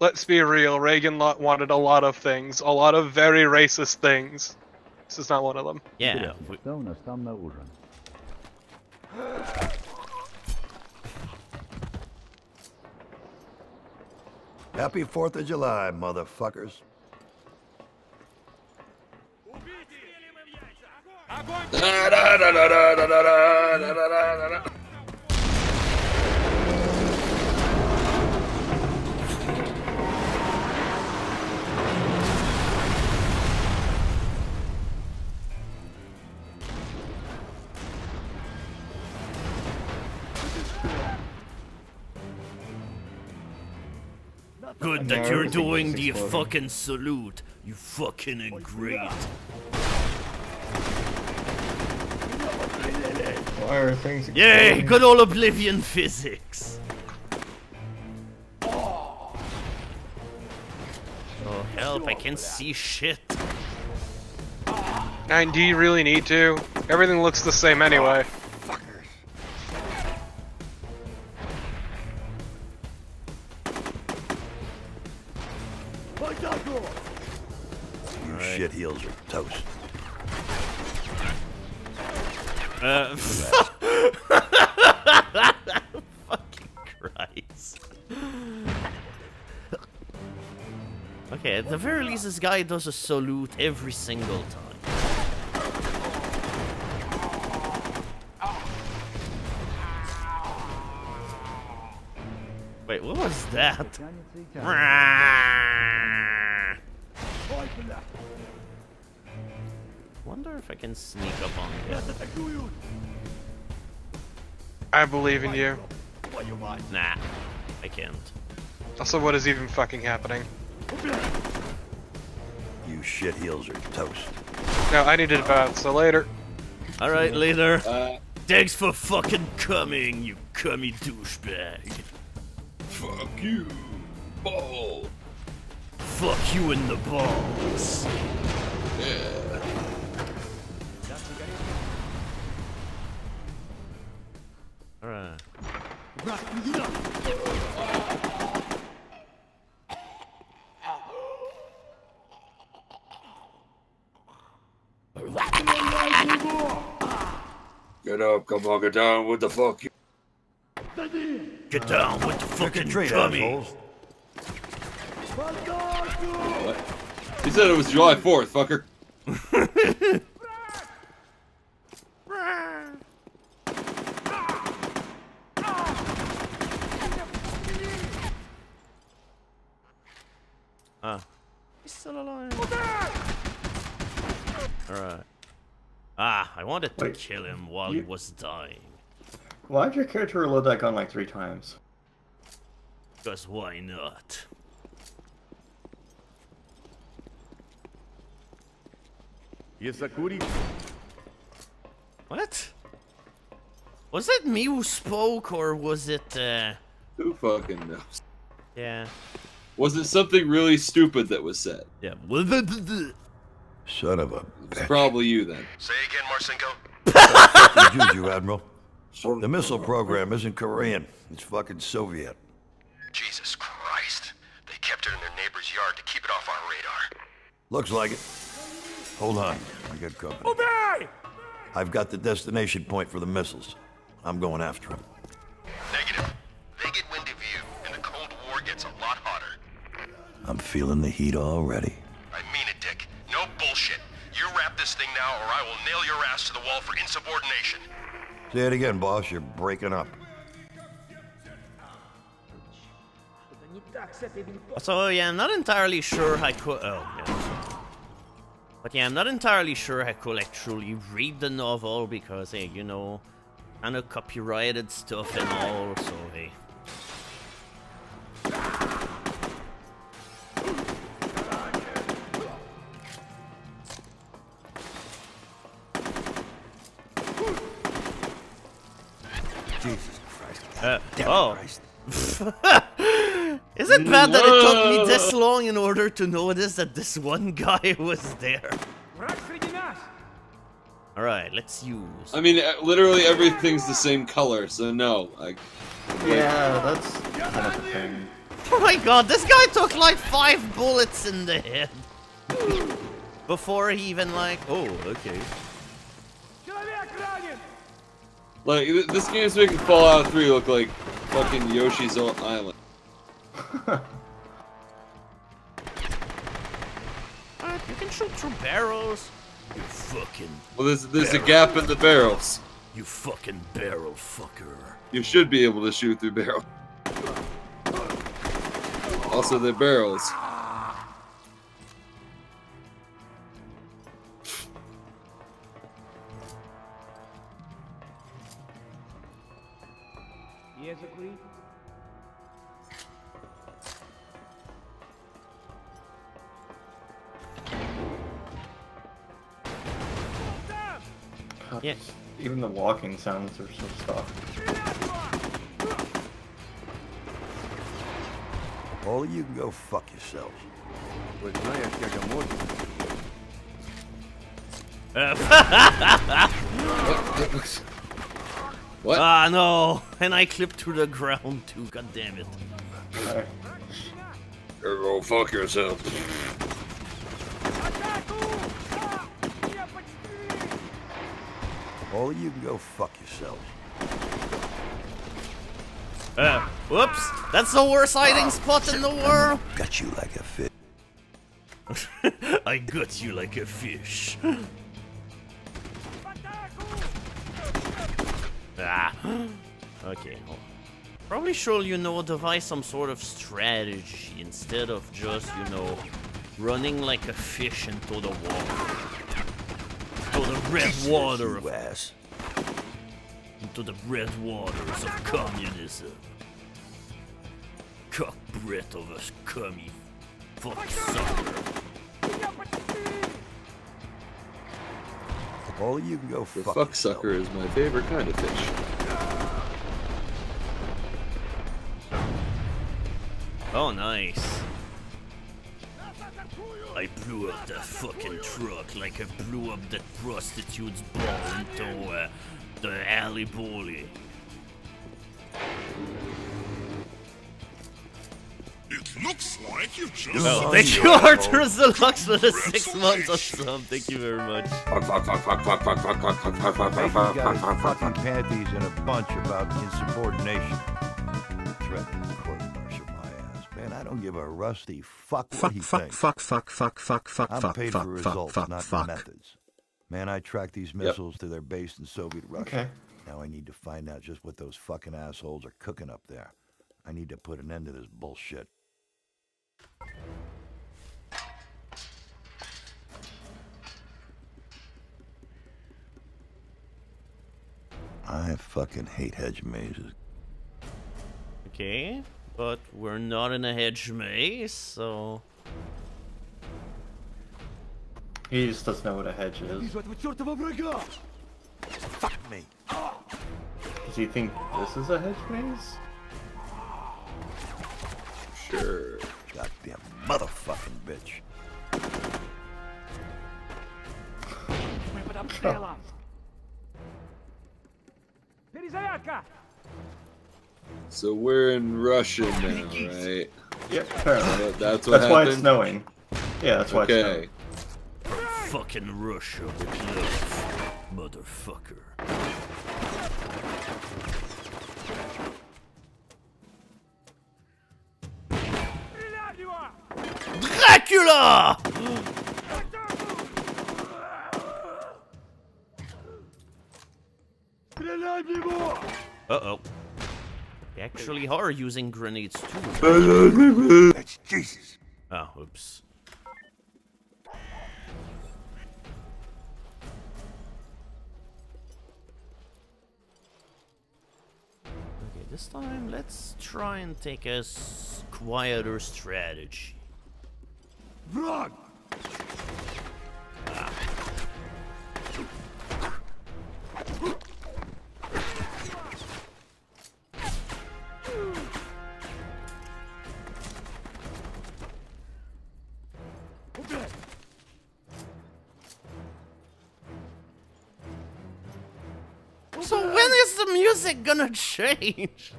Let's be real, Reagan wanted a lot of things. A lot of very racist things. This is not one of them. Yeah. Happy 4th of July, motherfuckers. Good that you're doing the exploding. fucking salute. You fucking great. Why are things Yay, good old Oblivion physics. Oh help, I can't see shit. 9D you really need to. Everything looks the same anyway. Shit heels are toast. Uh, fucking Christ. Okay, at the very least, this guy does a salute every single time. Wait, what was that? Wonder if I can sneak up on him. I believe in you. Nah, I can't. Also, what is even fucking happening? You shit heels are toast. No, I needed to bounce, so later. Alright, later. Uh, Thanks for fucking coming, you cummy douchebag. Fuck you. Ball. Fuck you in the balls. Yeah. Come on, get down with the fuck you. Get down with the fucking dummy. What? He said it was July 4th, fucker. Ah. He's still alive. Alright. I wanted to Wait, kill him while you- he was dying. Why'd your character reload that gun like three times? Because why not? What? Was it me who spoke or was it uh Who fucking knows? yeah. Was it something really stupid that was said? Yeah. Son of a It's probably you then. Say again, Marcinko. Fuck you, Juju, Admiral. The missile program isn't Korean. It's fucking Soviet. Jesus Christ. They kept it in their neighbor's yard to keep it off our radar. Looks like it. Hold on. I got company. Obey! I've got the destination point for the missiles. I'm going after them. Negative. They get wind of you, and the Cold War gets a lot hotter. I'm feeling the heat already. Insubordination. Say it again, boss. You're breaking up. So yeah, I'm not entirely sure I could. Oh, yeah. But yeah, I'm not entirely sure I could actually read the novel because, hey, you know, kind of copyrighted stuff and all. So hey. Oh. Is it bad that it took me this long in order to notice that this one guy was there? Alright, let's use. I mean, uh, literally everything's the same color, so no. Like, Yeah, that's kind of the thing. Oh my god, this guy took like five bullets in the head. Before he even like, oh, okay. like th- this game's making Fallout 3 look like fucking Yoshi's Island. You can shoot through barrels. You fucking, Well, there's there's a gap in the barrels. you fucking barrel fucker. You should be able to shoot through barrels. Also, they're barrels. Yeah. Even the walking sounds are so soft. All of you can go fuck yourselves. What? Ah no, and I clipped to the ground too. God damn it. Okay. Here, go fuck yourself. All of you can go fuck yourselves. Uh, whoops, that's the worst hiding spot in the world. Got you like a fish. I got you like a fish. ah. Okay. well, Probably sure you know devise some sort of strategy instead of just you know running like a fish into the water. Into red water of You ass. into the red waters of communism. Cock breath of a scummy fuck sucker. All you can go The fuck, fuck sucker is my favorite kind of fish. Oh, nice. I blew up that fucking truck like I blew up that prostitute's ball into uh, the alley bully. It looks like you just. Oh, thank you, Arthur's Deluxe, for the six months of sub. Thank you very much. Fuck, fuck, fuck, fuck, fuck, fuck, fuck, fuck, fuck, fuck, fuck, Hey, you fuck, guys fuck, fuck, fucking panties in a bunch about insubordination. Threatening court don't give a rusty fuck what he fuck, thinks. fuck, fuck, fuck, fuck, fuck, I'm fuck, paid fuck, for fuck, results, fuck, not fuck. methods. Man, I tracked these missiles to their base in Soviet Russia. Okay. Now I need to find out just what those fucking assholes are cooking up there. I need to put an end to this bullshit. I fucking hate hedge mazes. Okay, but we're not in a hedge maze, so. He just doesn't know what a hedge is. Fuck me. Does he think this is a hedge maze? Sure. Goddamn motherfucking bitch. So we're in Russia now, right? Yep, apparently. That- That's what That's why it's snowing. Yeah, that's why it's Okay. snowing. Fucking Russia with love, motherfucker. Dracula! Uh oh. They actually are using grenades too. That's Jesus. Oh, oops. Okay, this time let's try and take a quieter strategy. Run! Gonna change?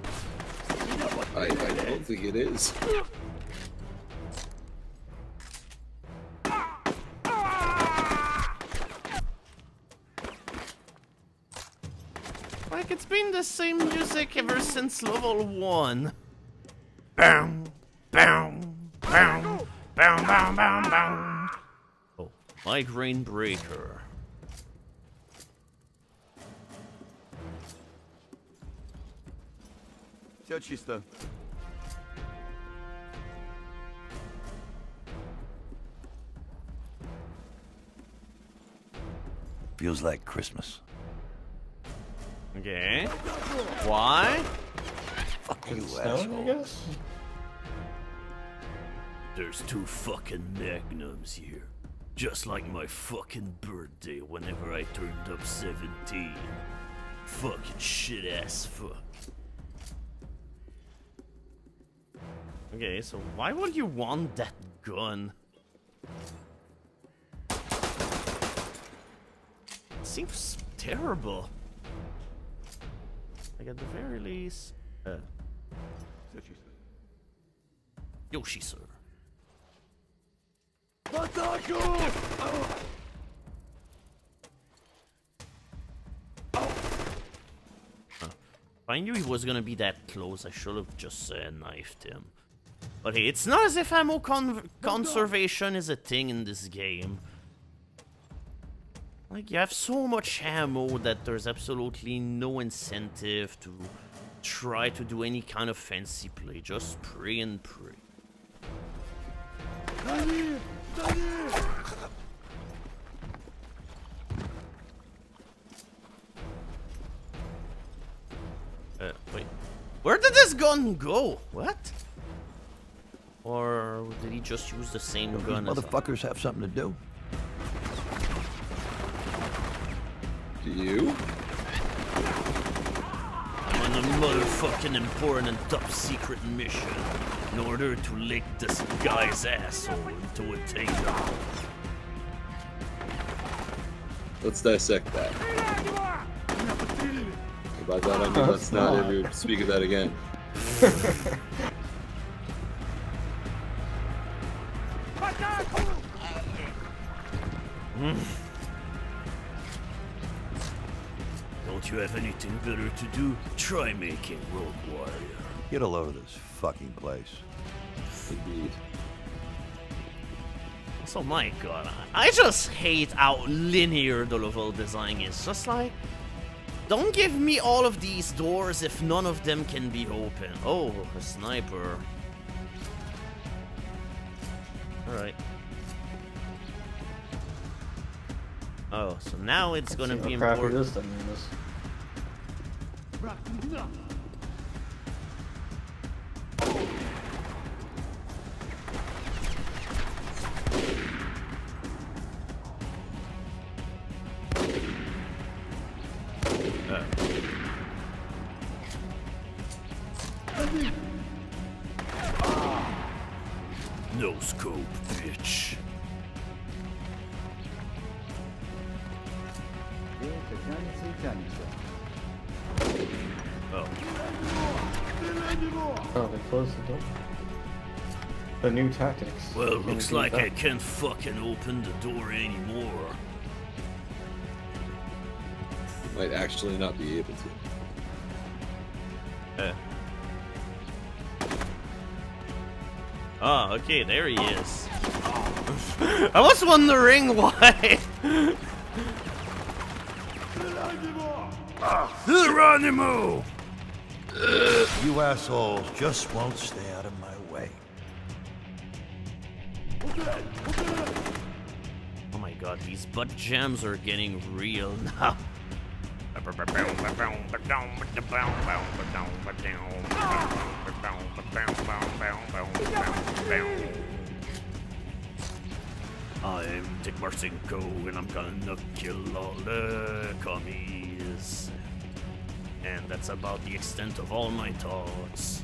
I, I don't think it is. Like it's been the same music ever since level one. Bam, bam, bam, bam, bam, bam, bam. Oh, migraine breaker. Все чисто. Feels like Christmas. Okay. Why? Fuck you, Snowing, I asshole. guess? There's two fucking magnums here. Just like my fucking birthday whenever I turned up 17. Fucking shit ass fuck. Okay, so why would you want that gun? It seems terrible. Like at the very least. Uh, Yoshi, sir. Huh. If I knew he was gonna be that close, I should have just uh, knifed him. But hey, it's not as if ammo con conservation is a thing in this game. Like, you have so much ammo that there's absolutely no incentive to try to do any kind of fancy play. Just pray and pray. Uh, wait. Where did this gun go? What? Or did he just use the same These gun as motherfuckers have something to do. Do you? I'm on a motherfucking important and top secret mission. in order to lick this guy's asshole into a takedown. Let's dissect that. By that I mean let's not ever speak of that again. Hmm. Don't you have anything better to do? Try making Rogue Warrior. Get a load of this fucking place. Indeed. So my god, I just hate how linear the level design is. Just like, don't give me all of these doors if none of them can be open. Oh, a sniper. Alright. Oh, so now it's gonna be important. this thing is. No new tactics. Well, Can looks like that? I can't fucking open the door anymore. Might actually not be able to. Uh. Oh, okay, there he is. I was wondering why. Geronimo! You assholes just won't stay butt jams are getting real now. I'm Dick Marcinko, and I'm gonna kill all the commies. And that's about the extent of all my thoughts.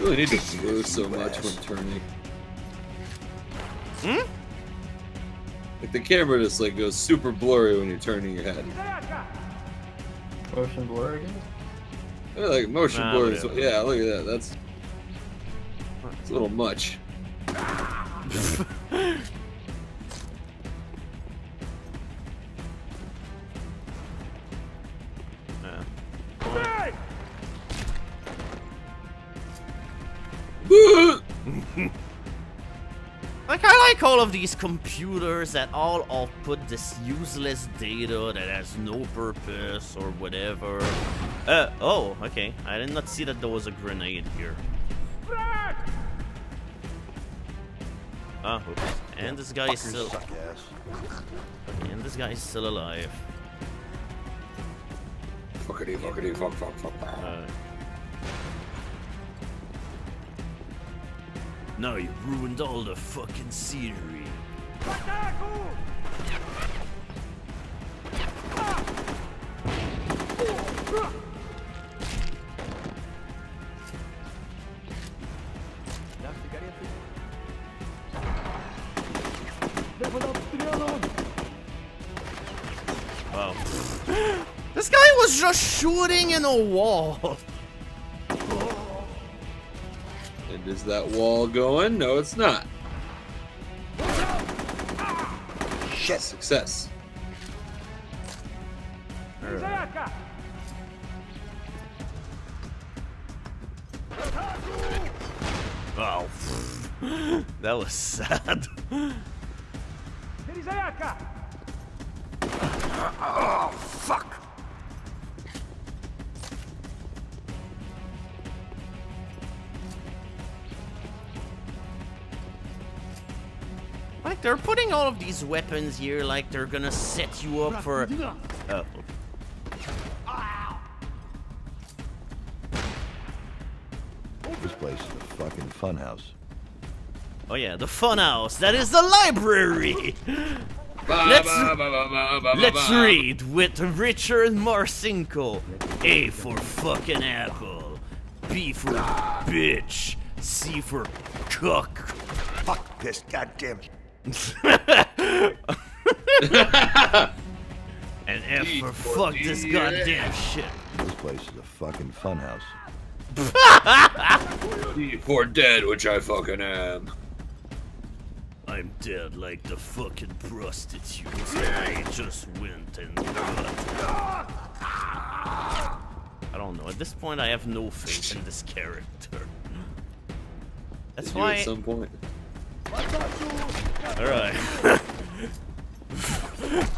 Really need to move so much when turning. Hmm? Like the camera just like goes super blurry when you're turning your head. Motion blur again? Yeah, like motion Nah, blur. is- whatever. yeah, look at that. That's it's a little much. These computers that all output this useless data that has no purpose or whatever. Uh, oh, okay. I did not see that there was a grenade here. Ah, oops. And this guy is still... And this guy is still alive. Fuckity fuckity fuck fuck fuck. Uh, now you ruined all the fucking scenery. This guy was just shooting in a wall. And is that wall going? No, it's not. Shit. Success. Wow. Oh, that was sad. Oh, fuck! Like they're putting all of these weapons here like they're gonna set you up for Oh. This place is a fucking funhouse. Oh yeah, the funhouse. That is the library. Let's let's read with Richard Marcinko. A for fucking apple. B for bitch. C for cook. Fuck this, goddamn. And F D for for fuck this D, goddamn shit. This place is a fucking funhouse. D for dead, which I fucking am. I'm dead like the fucking prostitutes that I just went and got. I don't know. At this point, I have no faith in this character. That's Did why. at some point. Alright.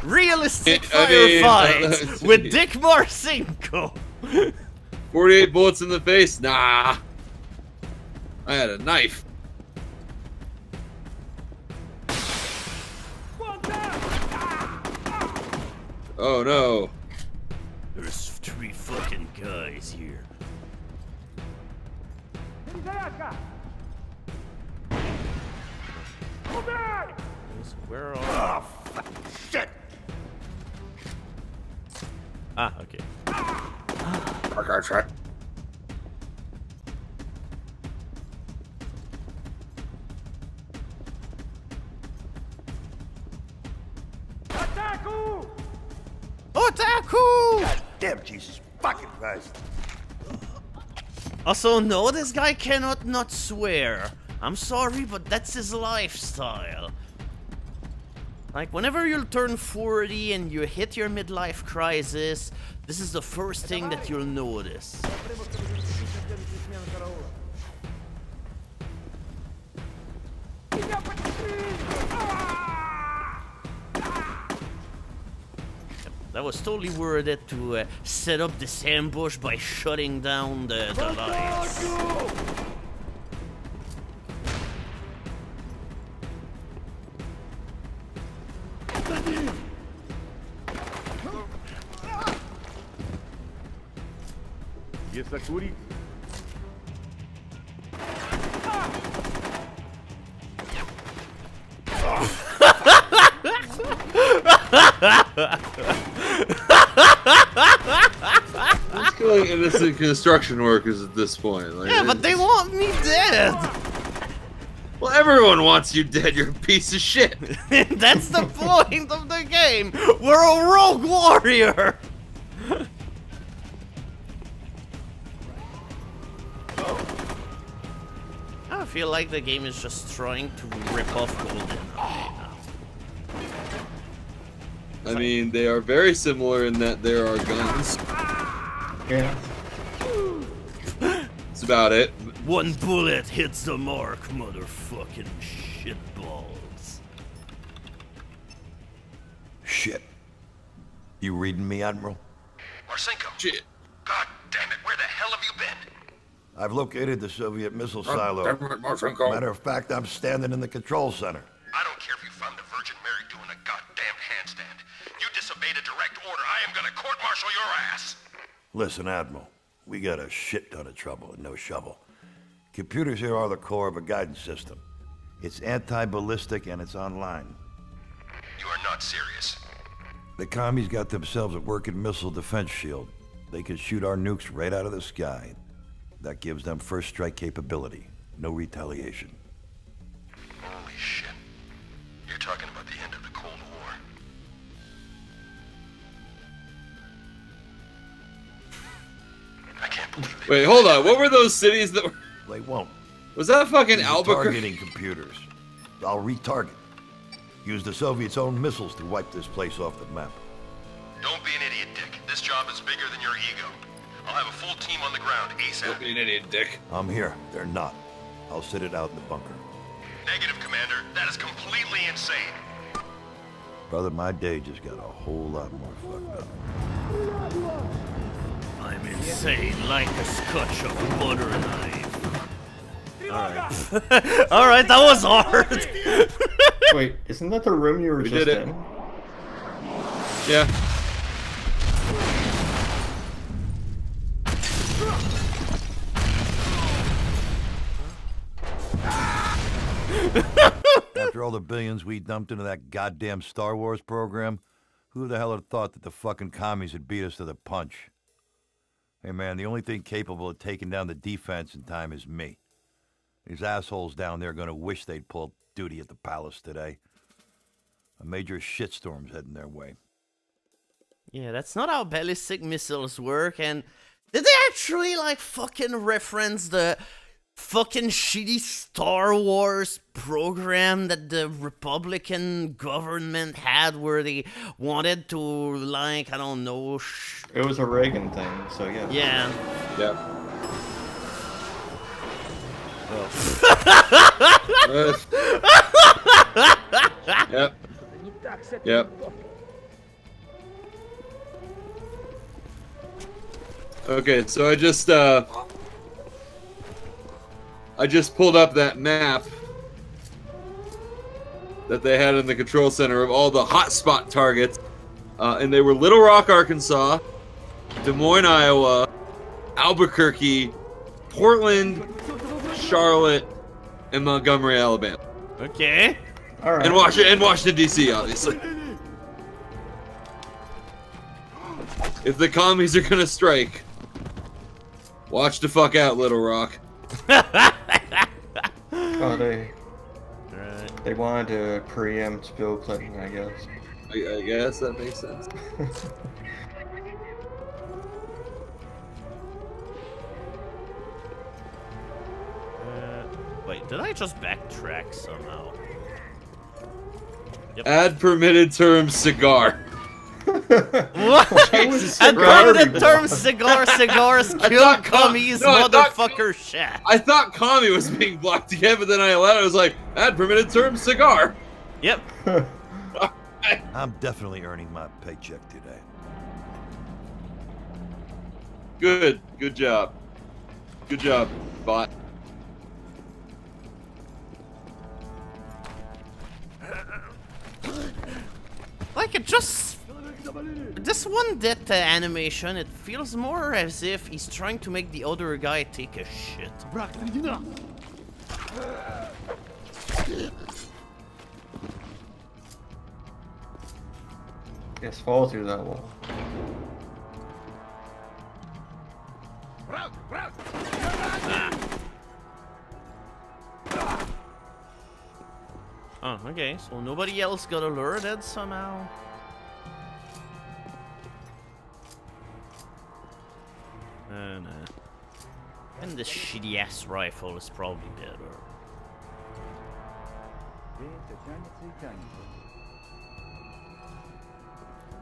Realistic I mean, firefights uh, with Dick Marcinko. 48 bullets in the face? Nah. I had a knife. Oh no. There's three fucking guys here. Where are? Oh, shit! Ah, okay. Check. Otaku! Damn Jesus fucking Christ. Also, no, this guy cannot not swear. I'm sorry, but that's his lifestyle. Like, whenever you'll turn 40 and you hit your midlife crisis, this is the first thing that you'll notice. That was totally worded to uh, set up this ambush by shutting down the, the lights. Есть курить? It's killing innocent construction workers at this point. Like, Yeah, but they want me dead! Well, everyone wants you dead. You're a piece of shit. That's the point of the game! We're a rogue warrior! I feel like the game is just trying to rip off GoldenEye now. I mean, they are very similar in that there are guns. Yeah. That's about it. One bullet hits the mark, motherfucking shitballs. Shit. You reading me, Admiral? Marcinko. Shit. God damn it, where the hell have you been? I've located the Soviet missile God silo. damn it, Marcinko. Matter of fact, I'm standing in the control center. I don't care if you found the Virgin Mary doing a goddamn handstand. You disobeyed a direct order. I am gonna court-martial your ass. Listen, Admiral, we got a shit ton of trouble and no shovel. Computers here are the core of a guidance system. It's anti-ballistic and it's online. You are not serious. The commies got themselves a working missile defense shield. They can shoot our nukes right out of the sky. That gives them first strike capability. No retaliation. Holy shit. You're talking about the end of the Cold War. I can't believe it. Wait, hold on. What were those cities that were? They won't. Was that fucking These are Albuquerque? targeting computers. I'll retarget. Use the Soviets' own missiles to wipe this place off the map. Don't be an idiot, Dick. This job is bigger than your ego. I'll have a full team on the ground ASAP. Don't be an idiot, Dick. I'm here. They're not. I'll sit it out in the bunker. Negative, Commander. That is completely insane. Brother, my day just got a whole lot more fucked up. I'm insane like a scotch of butter knife. Alright. Alright, that was hard! Wait, isn't that the room you were We just did it. in? Yeah. After all the billions we dumped into that goddamn Star Wars program, who the hell would have thought that the fucking commies would beat us to the punch? Hey man, the only thing capable of taking down the defense in time is me. These assholes down there are gonna wish they'd pulled duty at the palace today. A major shitstorm's heading their way. Yeah, that's not how ballistic missiles work. And did they actually like fucking reference the fucking shitty Star Wars program that the Republican government had where they wanted to like I don't know. Sh- It was a Reagan thing, so yeah. yeah. Yep. yep. Okay, so I just uh I just pulled up that map that they had in the control center of all the hotspot targets. Uh, and they were Little Rock, Arkansas, Des Moines, Iowa, Albuquerque, Portland, Charlotte, and Montgomery, Alabama. Okay. All right. And Washington, and Washington D.C. Obviously. If the commies are gonna strike, watch the fuck out, Little Rock. Oh, they Right. they wanted to preempt Bill Clinton, I guess. I, I guess that makes sense. Uh, wait, did I just backtrack somehow? Add permitted term cigar. What? Jesus and Christ. the term cigar cigars I kill thought com- commies, no, I thought- motherfucker shit. I thought commie was being blocked again, but then I allowed it. I was like, add permitted term cigar. Yep. I'm definitely earning my paycheck today. Good. Good job. Good job, bot. Like it just this one death uh, animation, it feels more as if he's trying to make the other guy take a shit. Yes, fall through that wall. Oh, okay. So nobody else got alerted somehow. Uh, nah. And this shitty ass rifle is probably better.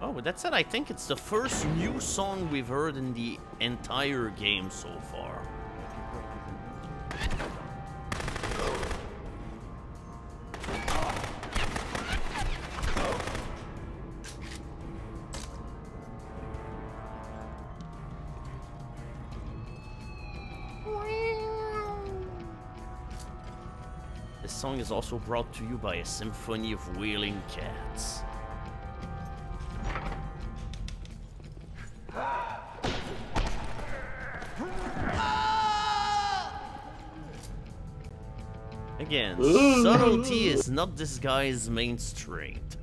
Oh, with that said, I think it's the first new song we've heard in the entire game so far. Song is also brought to you by a symphony of wailing cats. Again, subtlety is not this guy's main strength.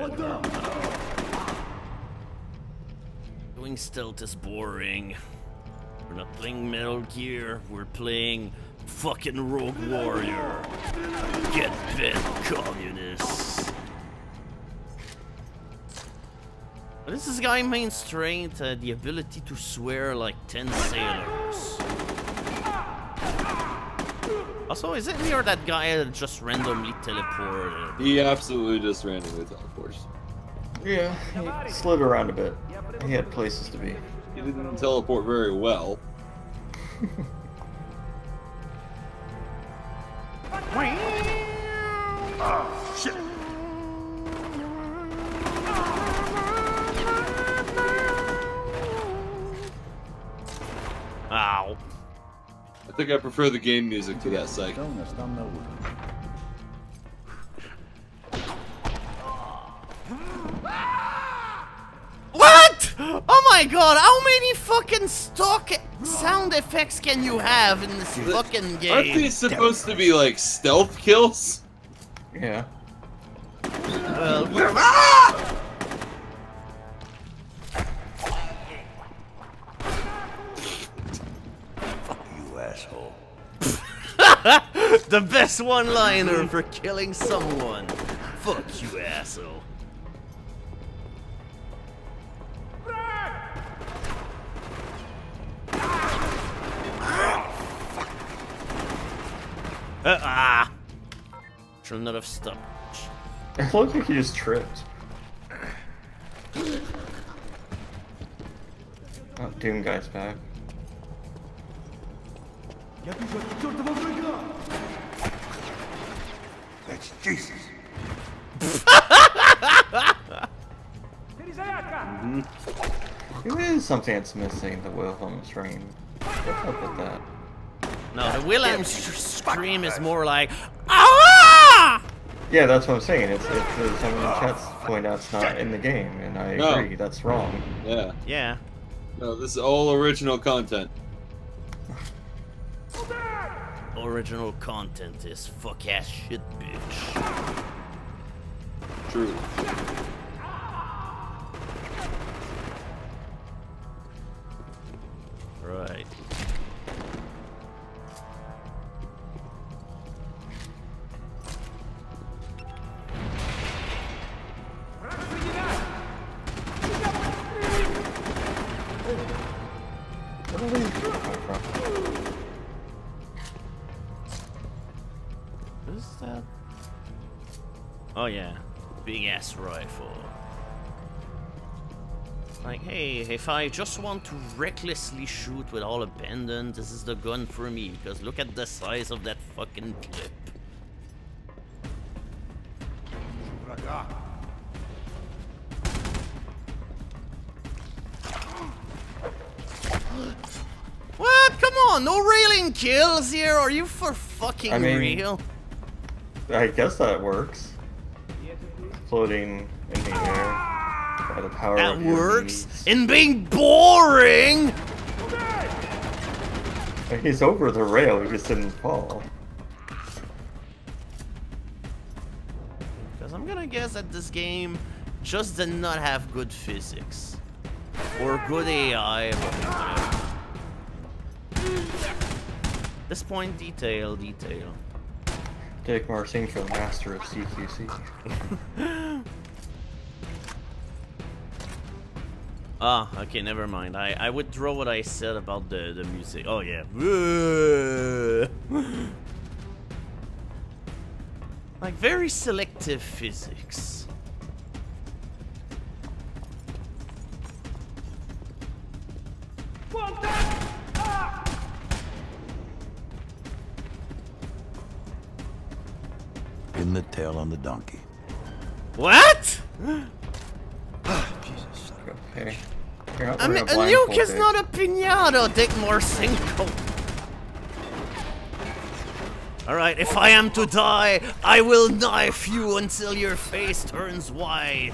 Ah, whatever. Doing stealth is boring. We're not playing Metal Gear, we're playing fucking Rogue Warrior. Get bent, communists. What is this guy main strength? Uh, the ability to swear like 10 sailors. Also, is it me or that guy that just randomly teleported? He absolutely just randomly teleports. Yeah, he slid around a bit. He had places to be. He didn't teleport very well. Ah, shit. Think I prefer the game music to that psych. What? Oh my god, how many fucking stock sound effects can you have in this fucking game? Aren't these supposed to be like stealth kills? Yeah. Well, ah! The best one-liner for killing someone. Fuck you, asshole. Uh, ah! Should not have stopped. It looked like he just tripped. Oh, Doom guy's back. Something that's missing, the Wilhelm scream. What's up with that? No, the Wilhelm scream is more like ah! Yeah, that's what I'm saying. It's, it's someone in chat's point out it's not in the game, and I No. agree. That's wrong. Yeah. Yeah. No, this is all original content. Original content is fuck ass shit, bitch. True. If I just want to recklessly shoot with all abandon, this is the gun for me, because look at the size of that fucking clip. What? Come on, no railing kills here. Are you for fucking I mean- real? I guess that works. Floating in the air by the power That works in being boring. He's over the rail, he just didn't fall. Because I'm gonna guess that this game just did not have good physics. Or good AI. This point, detail, detail. Dick Marcinko, master of CQC. Ah, okay, never mind. I, I withdraw what I said about the, the music. Oh, yeah. like, very selective physics. Pin the tail on the donkey. What? Jesus. Okay. Here, I mean, a nuke is not a pinata, Dick Marcinko. Alright, if I am to die, I will knife you until your face turns white.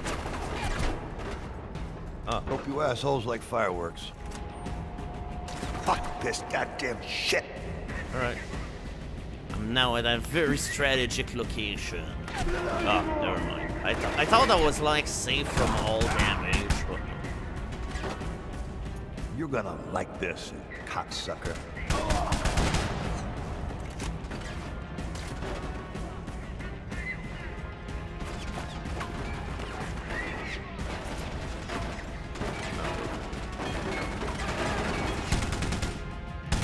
Hope you assholes like fireworks. Fuck this goddamn shit. Alright. I'm now at a very strategic location. Ah, never mind. I, th I thought I was like safe from all damage, but no. You're gonna like this, cocksucker.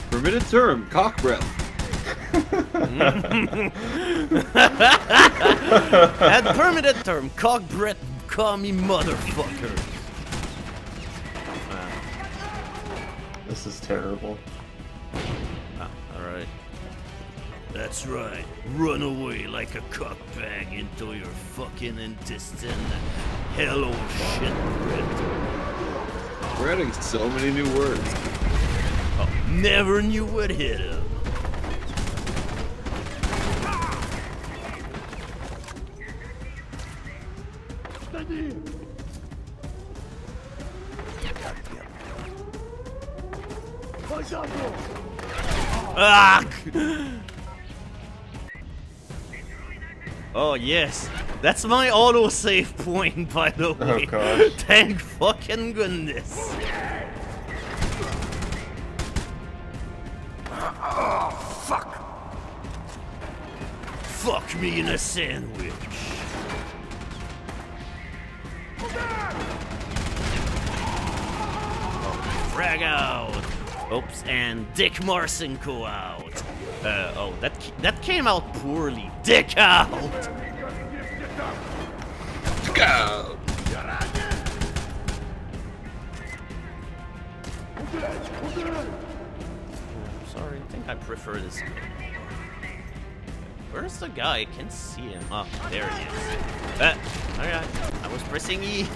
Permitted term, cock breath. At permitted term, cock breath, call me motherfucker. This is terrible. Ah, alright. That's right. Run away like a cockbag into your fucking intestine. Hello, shit bread. We're adding so many new words. Never knew what hit him. Yes, that's my autosave point, by the way. gosh. Thank fucking goodness. Oh, fuck. Fuck me in a sandwich. Frag out. Oops, and Dick Marcinko out. Uh, oh, that that came out poorly. Dick out. Go. Sorry, I think I prefer this. guy. Where's the guy? I can't see him. Oh, there he is. Eh, Alright, I was pressing E.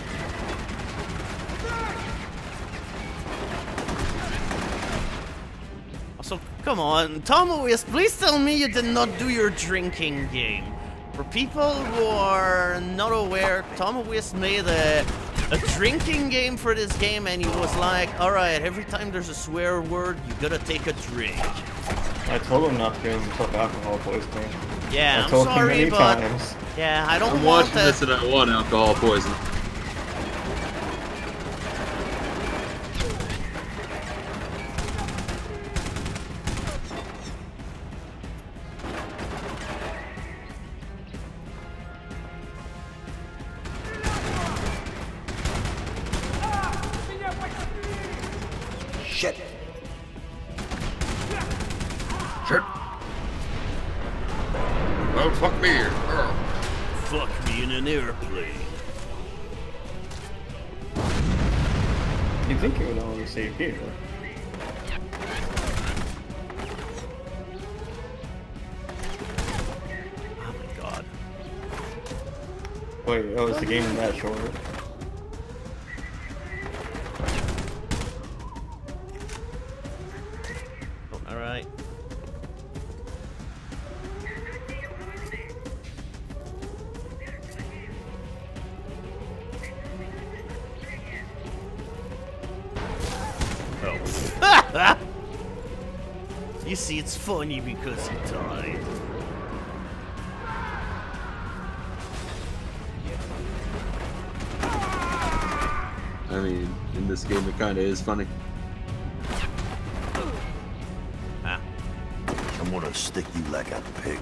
Also, come on, Tomoist, please tell me you did not do your drinking game. For people who are not aware, Tom Tomoist made a, a drinking game for this game and he was like, alright, every time there's a swear word, you gotta take a drink. I told him not to give himself alcohol poisoning. Yeah, I I'm sorry, but times. yeah, I don't I'm want watching to. this and I want alcohol poisoning. You see, it's funny because he died. I mean, in this game, it kind of is funny. Ah. I'm gonna stick you like a pig.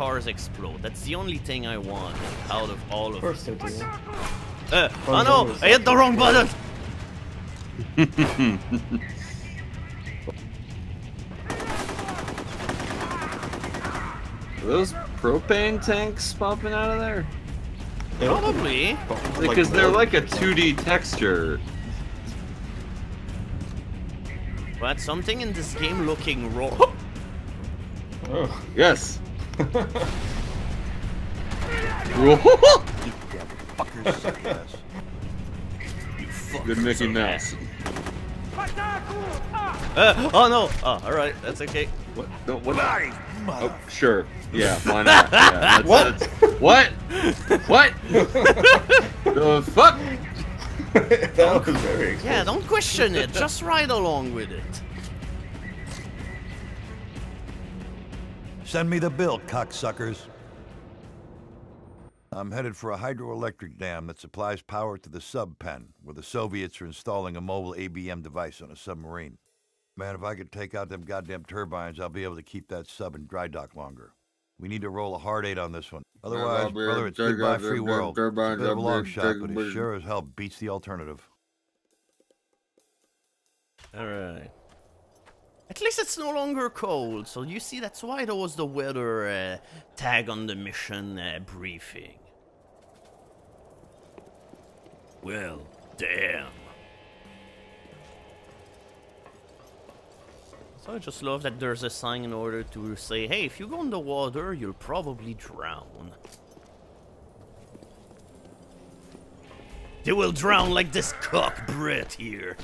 Cars explode. That's the only thing I want out of all of Of course they do. Uh, Oh, no, no! I hit the wrong button! Are those propane tanks popping out of there? Probably. Because they're like a 2D texture. But something in this game looking raw. Oh. Yes. Fuckers. yes. Good Mickey Mouse. Uh, oh no! Oh, alright, that's okay. What? No, what? Oh, sure. Yeah, why not? Yeah, that's, What? that's- what? What? the fuck? that was very expensive. Yeah, don't question it. Just ride along with it. Send me the bill, cocksuckers. I'm headed for a hydroelectric dam that supplies power to the sub pen, where the Soviets are installing a mobile ABM device on a submarine. Man, if I could take out them goddamn turbines, I'll be able to keep that sub in dry dock longer. We need to roll a hard eight on this one. Otherwise, Robert, brother, it's take goodbye out free them world. It's a bit of a long shot, take but it sure as hell beats the alternative. Alright. At least it's no longer cold, so you see that's why there was the weather uh, tag on the mission uh, briefing. Well, damn. So I just love that there's a sign in order to say, hey, if you go in the water, you'll probably drown. They will drown like this cock Brit here.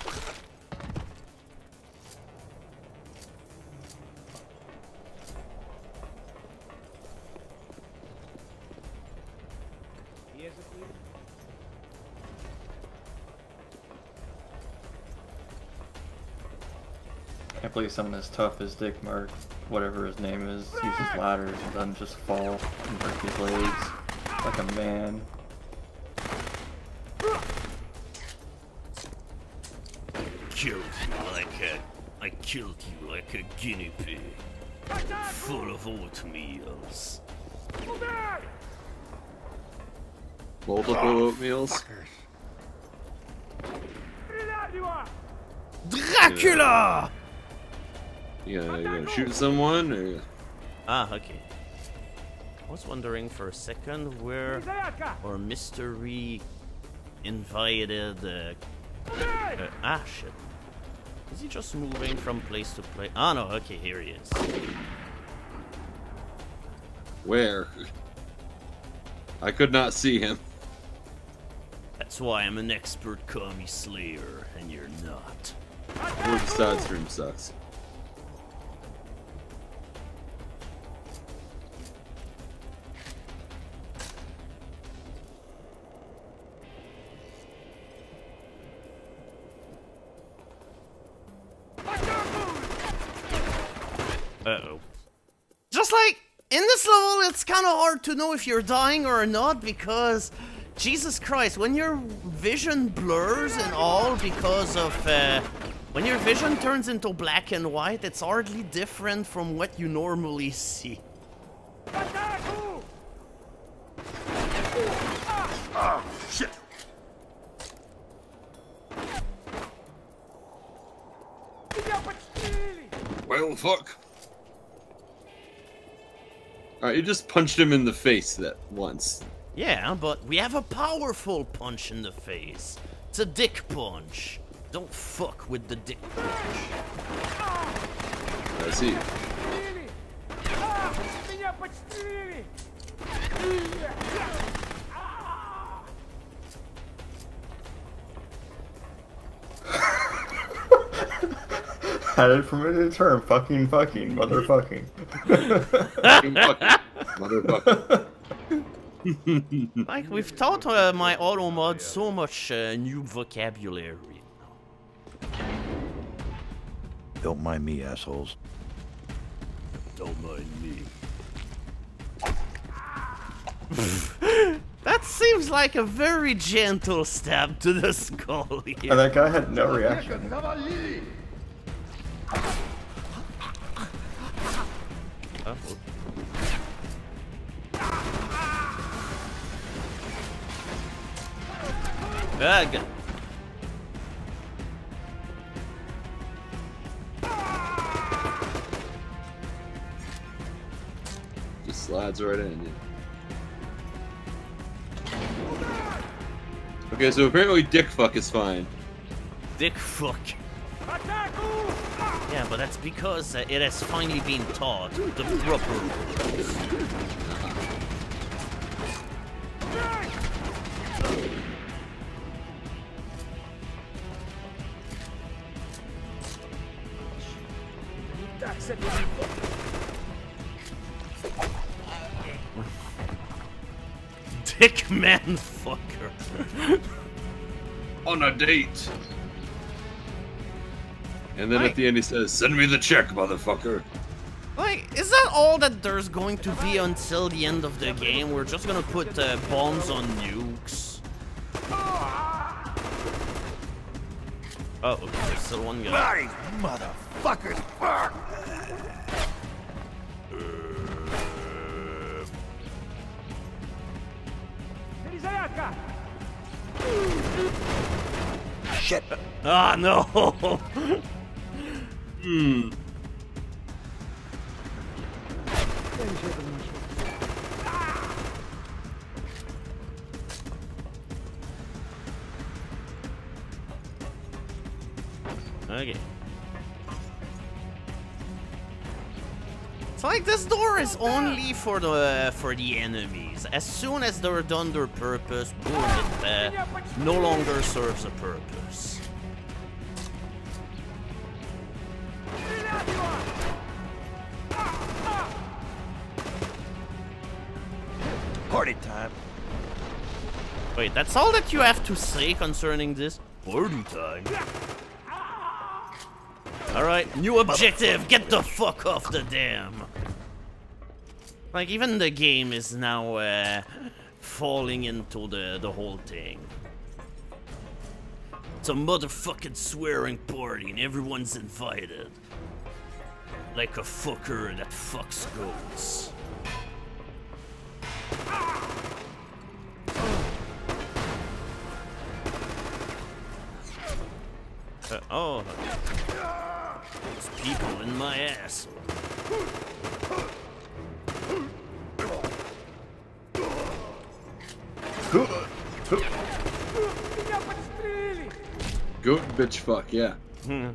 Can't believe someone as tough as Dick Mark, whatever his name is, uses ladders and doesn't just fall and break his legs like a man. Killed you like a... I killed you like a guinea pig. Full of oatmeals. Multiple oh, oatmeals. Dracula! You gonna, you gonna shoot someone? Or... Ah, okay. I was wondering for a second where our mystery invited. Uh, uh, ah, shit. Is he just moving from place to place? Ah, no, okay, here he is. Where? I could not see him. That's why I'm an expert commie slayer, and you're not. Or the side stream sucks. Kind of hard to know if you're dying or not because, Jesus Christ, when your vision blurs and all because of, uh, when your vision turns into black and white, it's hardly different from what you normally see. Oh, shit. Well, fuck. Alright, you just punched him in the face that once. Yeah, but we have a powerful punch in the face. It's a dick punch. Don't fuck with the dick punch. I see. Had it from a term, fucking fucking, motherfucking. Motherfucker. like, we've taught uh, my auto mod so much uh, new vocabulary. Don't mind me, assholes. Don't mind me. that seems like a very gentle stab to the skull here. And that guy had no reaction. Oh. Ugh. Just slides right in. yeah. Okay, so apparently dick fuck is fine. Dick fuck. Yeah, but that's because uh, it has finally been taught the proper rules. Dick man fucker. On a date. And then at the end he says, "Send me the check, motherfucker." Like, is that all that there's going to be until the end of the game? We're just gonna put uh, bombs on nukes. Oh, okay, there's still one guy. motherfuckers. Fuck. Shit. Ah, no. Hmm. Okay. It's like this door is only for the for the enemies. As soon as they're done their purpose, boom, it uh, no longer serves a purpose. That's all that you have to say concerning this? Party time. Alright, new objective, get the fuck off the dam. Like, even the game is now, uh, falling into the, the whole thing. It's a motherfucking swearing party and everyone's invited. Like a fucker that fucks goats. Oh. There's people in my ass. Goat bitch fuck, yeah. Hmm.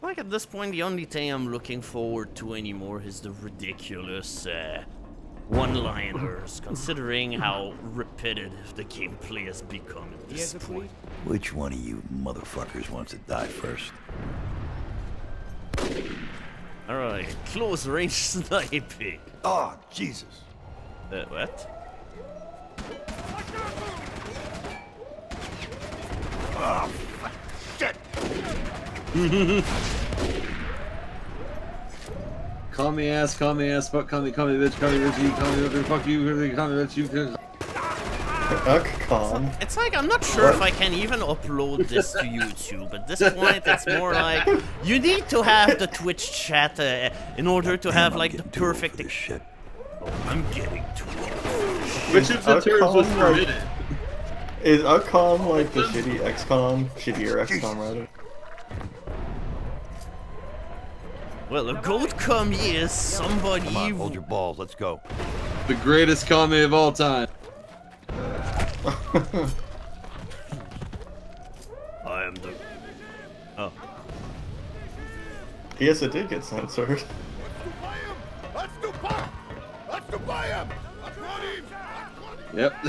Like at this point, the only thing I'm looking forward to anymore is the ridiculous uh, one-liners, considering how repetitive the gameplay has become at this point. Which one of you motherfuckers wants to die first? Alright, close range sniping. Oh, Jesus. Uh, what? Oh, shit. Call me ass, call me ass, fuck, call me, call me bitch, call me bitch, you, call me bitch, fuck you, call me bitch, you. calm. It's like I'm not sure if I can even upload this to YouTube. At this point, it's more like you need to have the Twitch chat uh, in order to have like the perfect. shit. Oh, I'm getting too Which of the terms was Uncom, like- permitted? Is Uccom like the shitty XCOM, shittier XCOM rather? Well, a gold come is somebody. Come on, hold your balls. Let's go. The greatest comedy of all time. I am the. Oh. Yes, it did get censored. Let's do pop! Let's do buy him! Yep.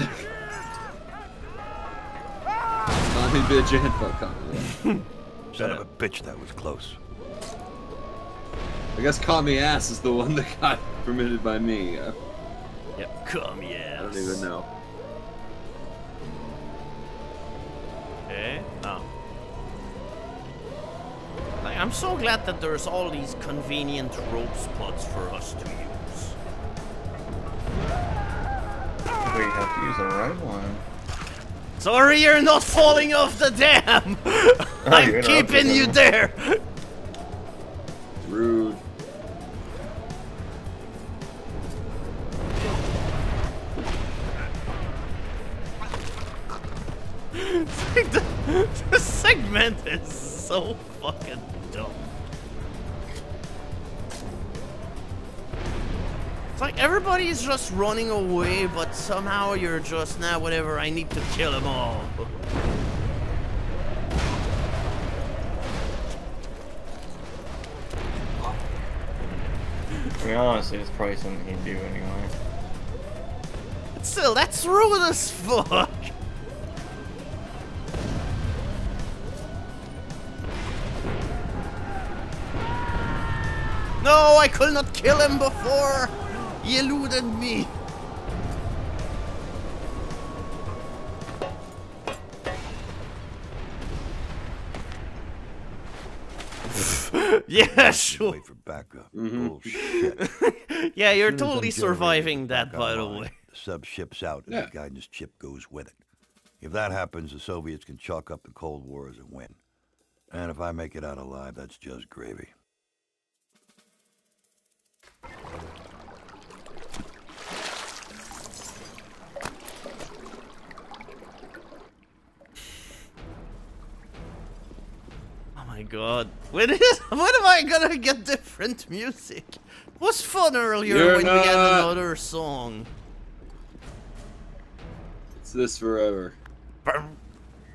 Tommy bitch and fuck Tommy. Son of a bitch, that was close. I guess call me ass is the one that got permitted by me. Uh, Yep, come yes. I don't even know. Okay. Oh. Like, I'm so glad that there's all these convenient rope spots for us to use. We have to use the right one. Sorry, you're not falling off the dam. I'm keeping you there. So fucking dumb. It's like everybody's just running away, but somehow you're just now whatever. I need to kill them all. I mean, honestly, it's probably something he'd do anyway. But still, that's rude as I could not kill him before. He eluded me. yeah, sure. Wait for backup. Mm-hmm. Bullshit. Yeah, you're Soon as I'm totally surviving that, by the way. The sub ships out, and Yeah. the guidance chip goes with it. If that happens, the Soviets can chalk up the Cold War as a win. And if I make it out alive, that's just gravy. Oh my god. When is when am I gonna get different music? What's was fun earlier You're when not... we had another song. It's this forever. Bum,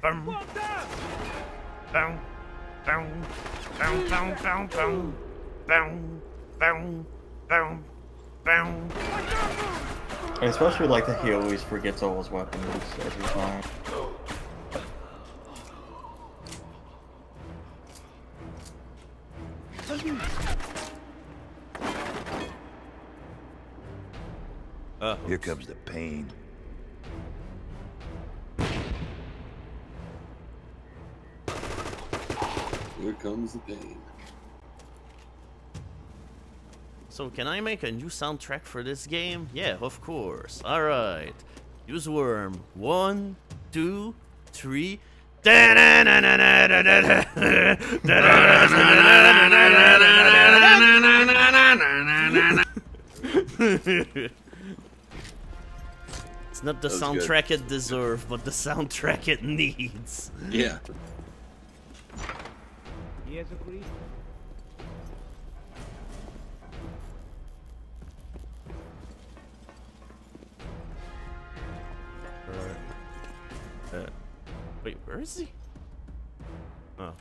bum. Bum. Bum. I especially like that he always forgets all his weapons every time. Uh, Here comes the pain. Here comes the pain. So can I make a new soundtrack for this game? Yeah, of course. Alright. Uzworm. One, two, three. It's not the That was good. soundtrack it deserves, but the soundtrack it needs. Yeah. Yes, agreed. that. Wait, where is he? Oh.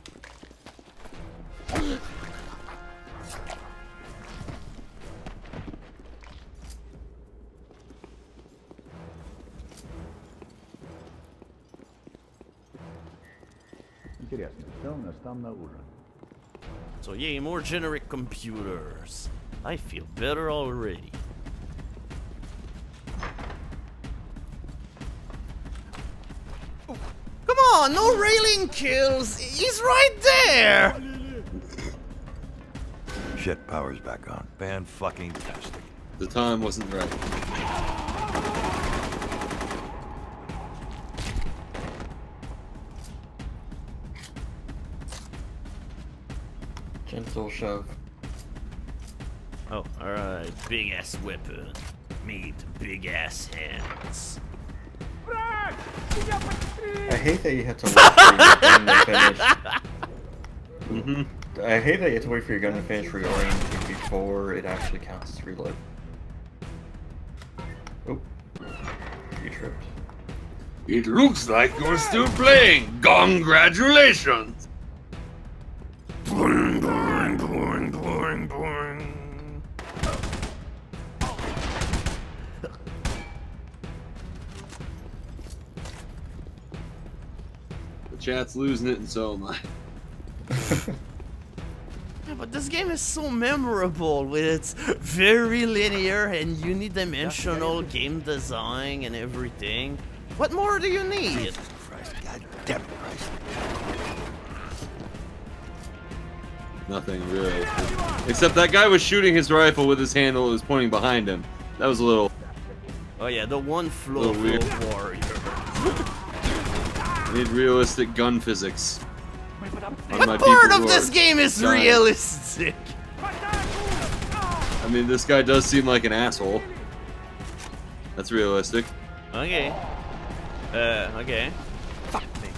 So yay, more generic computers. I feel better already. On, no railing kills. He's right there. Shit, power's back on. Fan fucking tastic. The time wasn't right. Gentle shove. Oh, alright. Big ass weapon. Made big ass hands. I hate that you have to wait for your gun to finish. Mm-hmm. I hate that you have to wait for your gun to finish reloading before it actually counts as reload. Oh, you tripped. It looks like you're still playing. Congratulations. Chat's losing it, and so am I. Yeah, but this game is so memorable with its very linear and unidimensional game design and everything. What more do you need? Jesus Christ, God damn it, Christ. Nothing really. Except that guy was shooting his rifle with his handle. It was pointing behind him. That was a little. Oh yeah, the one flow Little weird. flow warrior. Need realistic gun physics. What part of this game is dying. realistic? I mean, this guy does seem like an asshole. That's realistic. Okay. Uh, okay. Fuck me.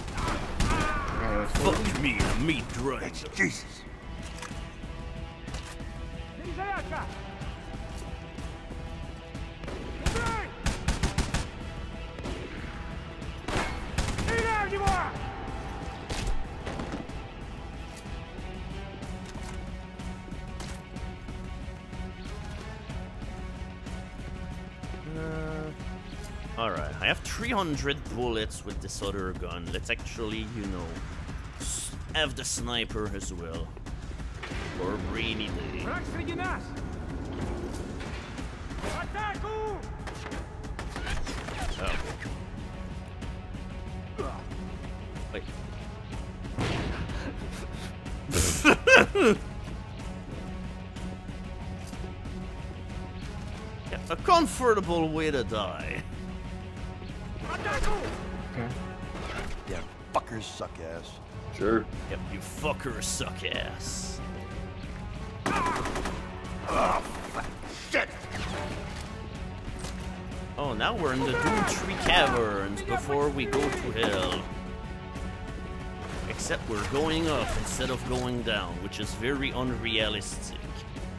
Fuck me, the meat dragon. Jesus. 300 bullets with this other gun. Let's actually, you know, have the sniper as well. For rainy day. Oh. Wait. yeah, a comfortable way to die. Yeah, fuckers suck ass. Sure. Yep, you fuckers suck ass. Shit! Oh, now we're in the Doom Tree Caverns before we go to hell. Except we're going up instead of going down, which is very unrealistic.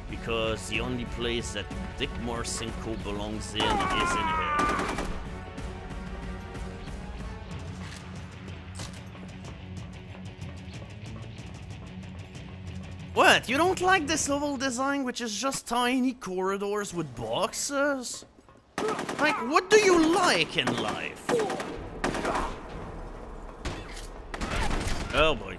Because the only place that Dick Marcinko belongs in is in hell. What? You don't like this level design, which is just tiny corridors with boxes? Like, what do you like in life? Oh boy.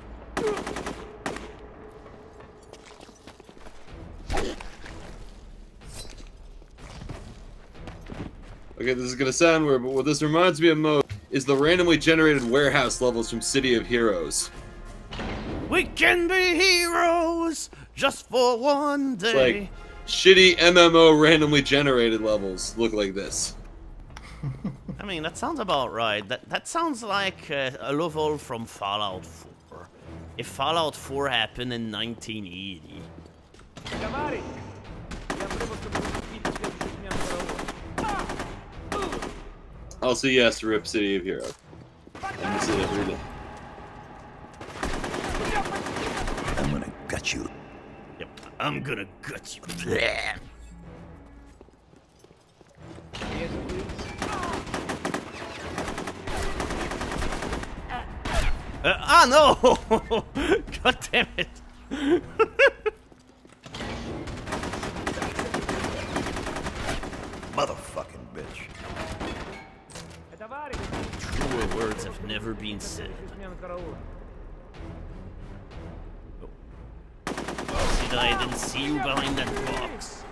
Okay, this is gonna sound weird, but what this reminds me of most is the randomly generated warehouse levels from City of Heroes. We can be heroes just for one day. like shitty MMO randomly generated levels look like this. I mean, that sounds about right. That that sounds like uh, a level from Fallout 4. If Fallout 4 happened in 1980. Also, yes, rip City of Heroes. I miss it every day. I'm gonna gut you. Yep, I'm gonna gut you. Bleh. Uh, ah no! God damn it! Motherfucking bitch. Truer words have never been said. See that I didn't see you behind that box.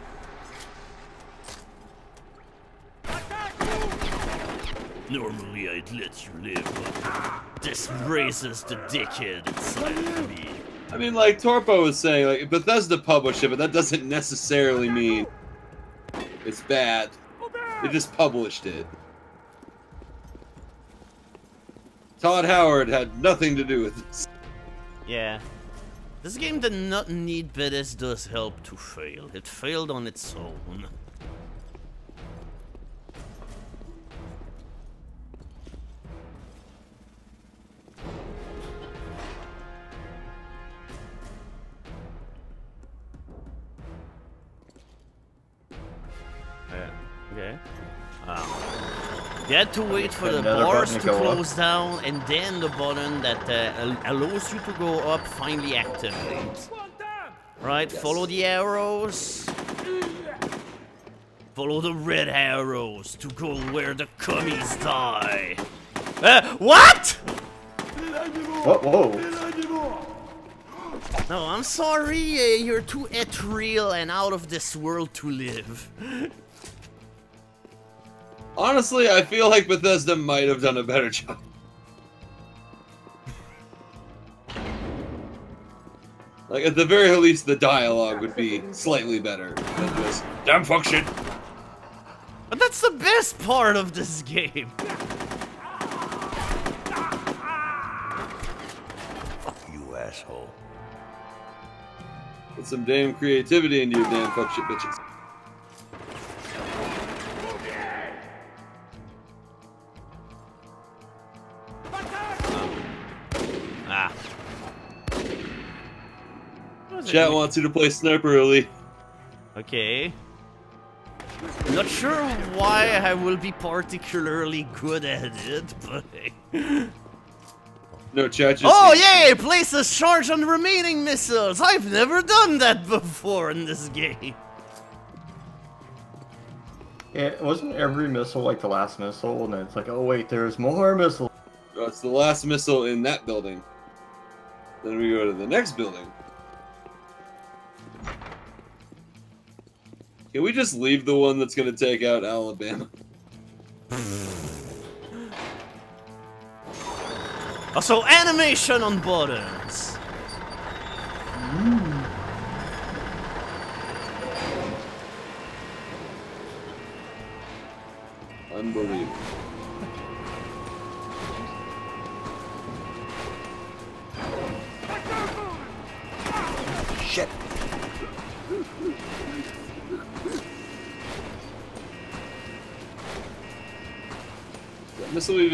Normally I'd let you live, but this raises the dickhead inside of me. I mean, like Torpo was saying, like Bethesda published it, but that doesn't necessarily mean it's bad. They just published it. Todd Howard had nothing to do with this. Yeah. This game did not need Bethesda's help to fail. It failed on its own. You had to wait for the bars to go up. close down, and then the button that uh, allows you to go up finally activates. Right? Follow the arrows. Follow the red arrows to go where the cummies die. Uh, what? What? Whoa. No, I'm sorry. Uh, you're too ethereal and out of this world to live. Honestly, I feel like Bethesda might have done a better job. Like, at the very least, the dialogue would be slightly better than just, damn fuck shit. But that's the best part of this game. Fuck you, asshole. Put some damn creativity into your damn fuck shit bitches. Chat wants you to play Sniper Elite. Okay. Not sure why I will be particularly good at it, but. No, chat just. oh yay! Place a charge on the remaining missiles. I've never done that before in this game. It wasn't every missile like the last missile? And then it's like, oh wait, there's more missiles. It's the last missile in that building. Then we go to the next building. Can we just leave the one that's gonna take out Alabama? Also, animation on buttons.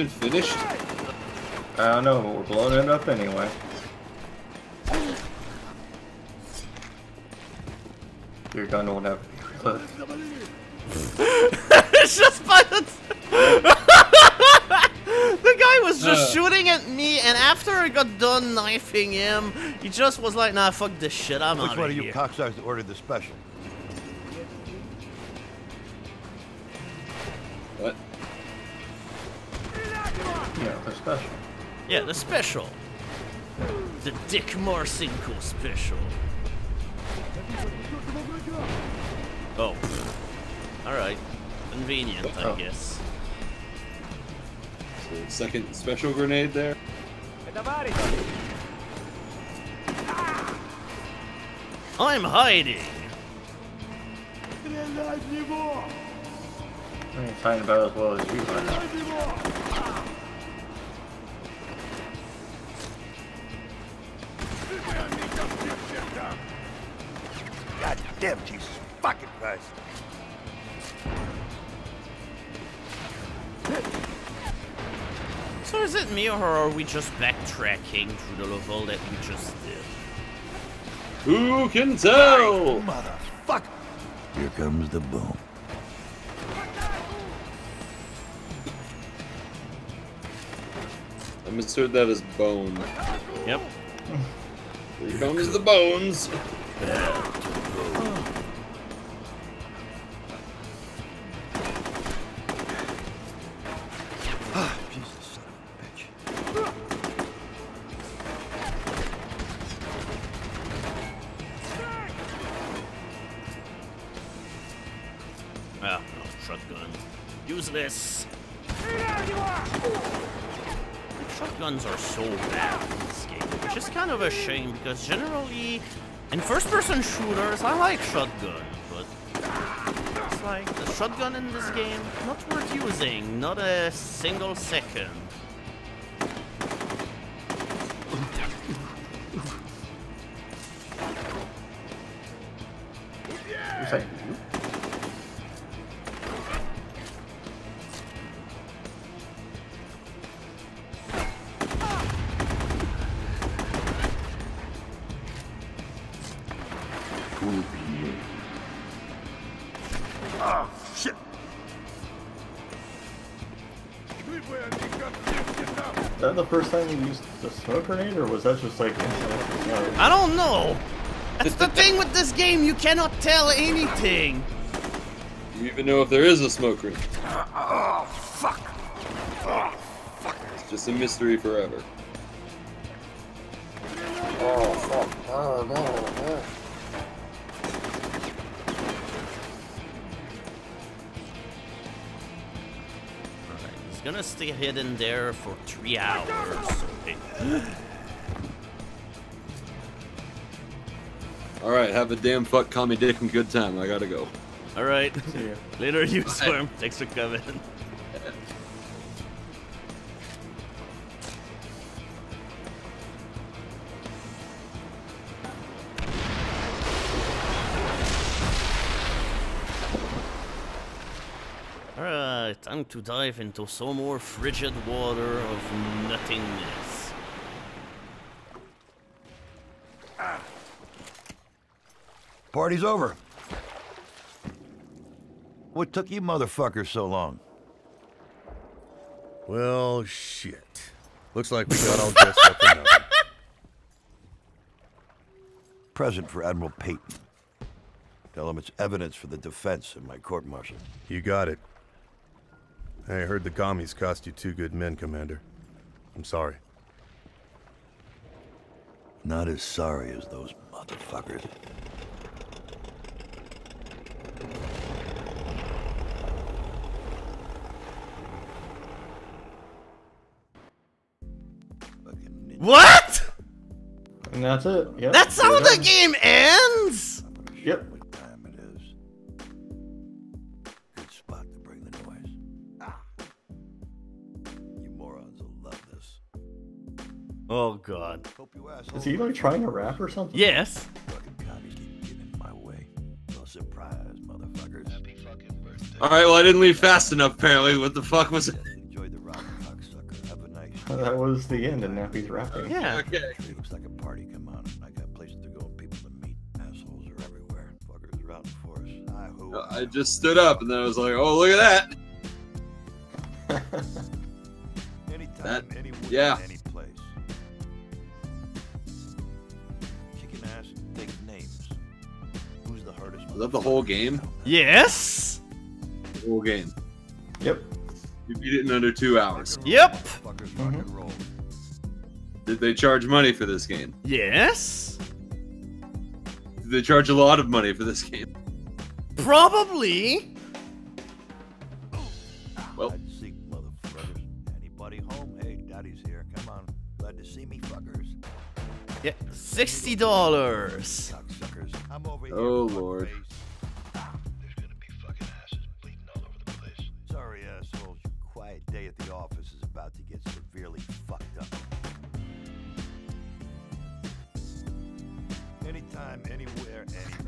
Even finished? I don't know, but we're blowing it up anyway. Your gun will never be reloaded. it's just by the. the guy was just Uh. shooting at me, and after I got done knifing him, he just was like, nah, fuck this shit, I'm out of here." Which out one of of you here. cocksuckers ordered the special? Yeah, the special. The Dick Marcinko special. Oh. Alright. Convenient, I Oh. guess. So second special grenade there. I'm hiding. I ain't fighting about as well as you are. God me or are we just backtracking through the level that we just did? Who can tell? Motherfucker. Here comes the boom. I misheard that as bone. Yep. Here comes the bones. Because generally, in first-person shooters, I like shotgun, but it's like the shotgun in this game not worth using, not a single second. That the first time you used the smoke grenade, or was that just like incident? I don't know. That's the thing with this game, you cannot tell anything. Do you even know if there is a smoke grenade? Oh, fuck. Oh, fuck. It's just a mystery forever. Oh fuck! Oh no! Gonna stay hidden there for three hours. Okay. Alright, have a damn fuck, call me dick and good time. I gotta go. Alright. Later, Uzworm. Thanks for coming. Time to dive into some more frigid water of nothingness. Party's over. What took you motherfuckers so long? Well, shit. Looks like we got all dressed up for nothing. Present for Admiral Peyton. Tell him it's evidence for the defense in my court-martial. You got it. I heard the commies cost you two good men, Commander. I'm sorry. Not as sorry as those motherfuckers. What? And that's it. Yep. That's how the game ends? Yep. Oh god. Hope you assholes Is he like trying to rap or something? Yes. fucking commies keep getting in my way. No surprise, motherfuckers. Happy fucking birthday. Alright, well I didn't leave fast enough apparently. What the fuck was it? Enjoy the ride, cocksucker. Have a nice That was the end, and now he's rapping. Yeah. Okay. It looks like a party. Come on. I got places to go and people to meet. Assholes are everywhere. Fuckers are out in force. I who? I just stood up and then I was like, oh, look at that. That- yeah. Was that the whole game? Yes. The whole game. Yep. You beat it in under two hours. Yep. Mm-hmm. Did they charge money for this game? Yes. Did they charge a lot of money for this game? Probably. Well, I'd seek motherfuckers. Anybody home? Hey, daddy's here. Come on. Glad to see me, fuckers. Yeah, sixty dollars. Suckers. I'm over here. Oh, Lord.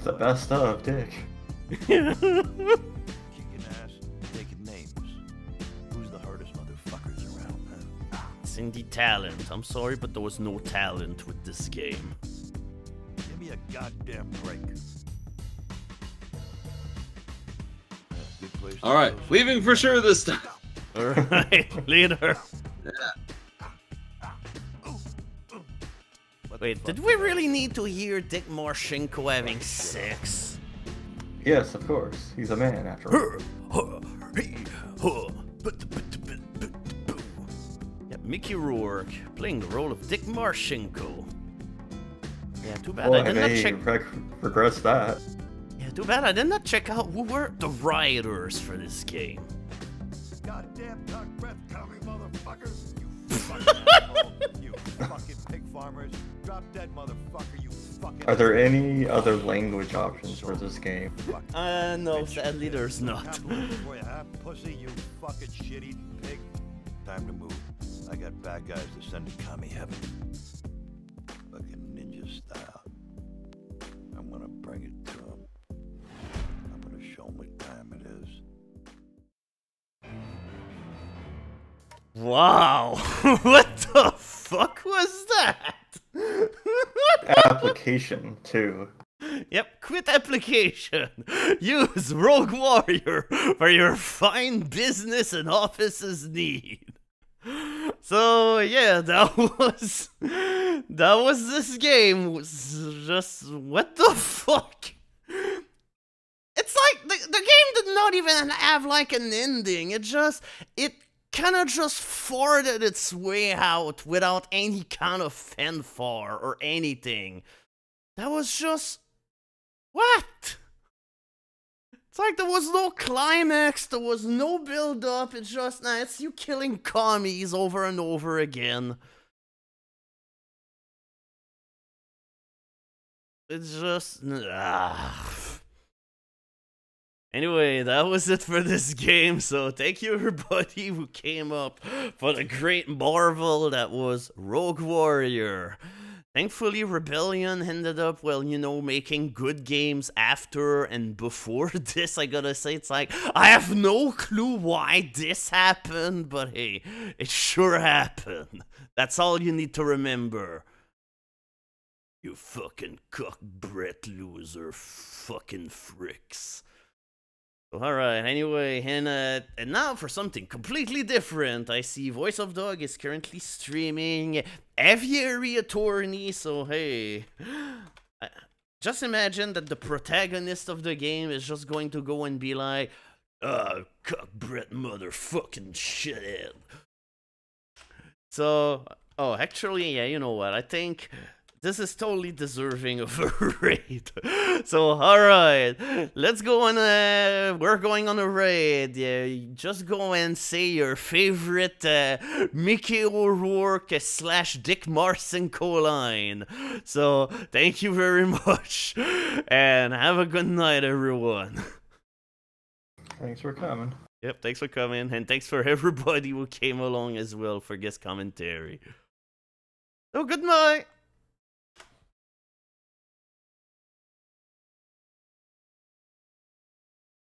The best of, Dick. Kicking ass, taking names. Who's the hardest motherfuckers around, man? Ah, Cindy talent. I'm sorry, but there was no talent with this game. Give me a goddamn break. Yeah, good place to all right. Leaving for sure this time. Alright, later. Wait, did we really need to hear Dick Marchenko having sex? Yes, of course. He's a man after all. Yeah, Mickey Rourke playing the role of Dick Marchenko. Yeah, too bad Well, I I did not check. reg- regrets that. Yeah, too bad I did not check out who were the writers for this game. Goddamn dark breath coming, motherfucker! You fucking asshole! You fucking pig farmers! Drop dead, motherfucker! You fucking. Are there any other language options for this game? Uh, no, sadly there's not. Before you have pussy, you fucking shit-eating pig. Time to move. I got bad guys to send to commie heaven. Fucking ninja style. I'm gonna bring it to them. I'm gonna show them what time it is. Wow, what the fuck was that? Application too. Yep, quit application. Use Rogue Warrior for your fine business and office's need. So yeah, that was that was this game. Was just what the fuck? It's like the the game did not even have like an ending. It just it kind of just farted its way out without any kind of fanfare or anything. That was just what? It's like there was no climax, there was no build up, it's just nah, it's you killing commies over and over again. It's just ah. Anyway, that was it for this game. So thank you everybody who came up for the great marvel that was Rogue Warrior. Thankfully, Rebellion ended up, well, you know, making good games after and before this. I gotta say, it's like, I have no clue why this happened, but hey, it sure happened. That's all you need to remember. You fucking cock Brett loser, fucking fricks. Alright, anyway, and, uh, and now for something completely different. I see Voice of Dog is currently streaming Aviary Attorney, so hey. Just imagine that the protagonist of the game is just going to go and be like, uh, cock Brett motherfucking shithead. So, oh, actually, yeah, you know what? I think this is totally deserving of a raid. so, alright, let's go on a. We're going on a raid. Yeah, just go and say your favorite uh, Mickey O'Rourke slash Dick Marcinko line. So, thank you very much, and have a good night, everyone. Thanks for coming. Yep, thanks for coming, and thanks for everybody who came along as well for guest commentary. So, good night.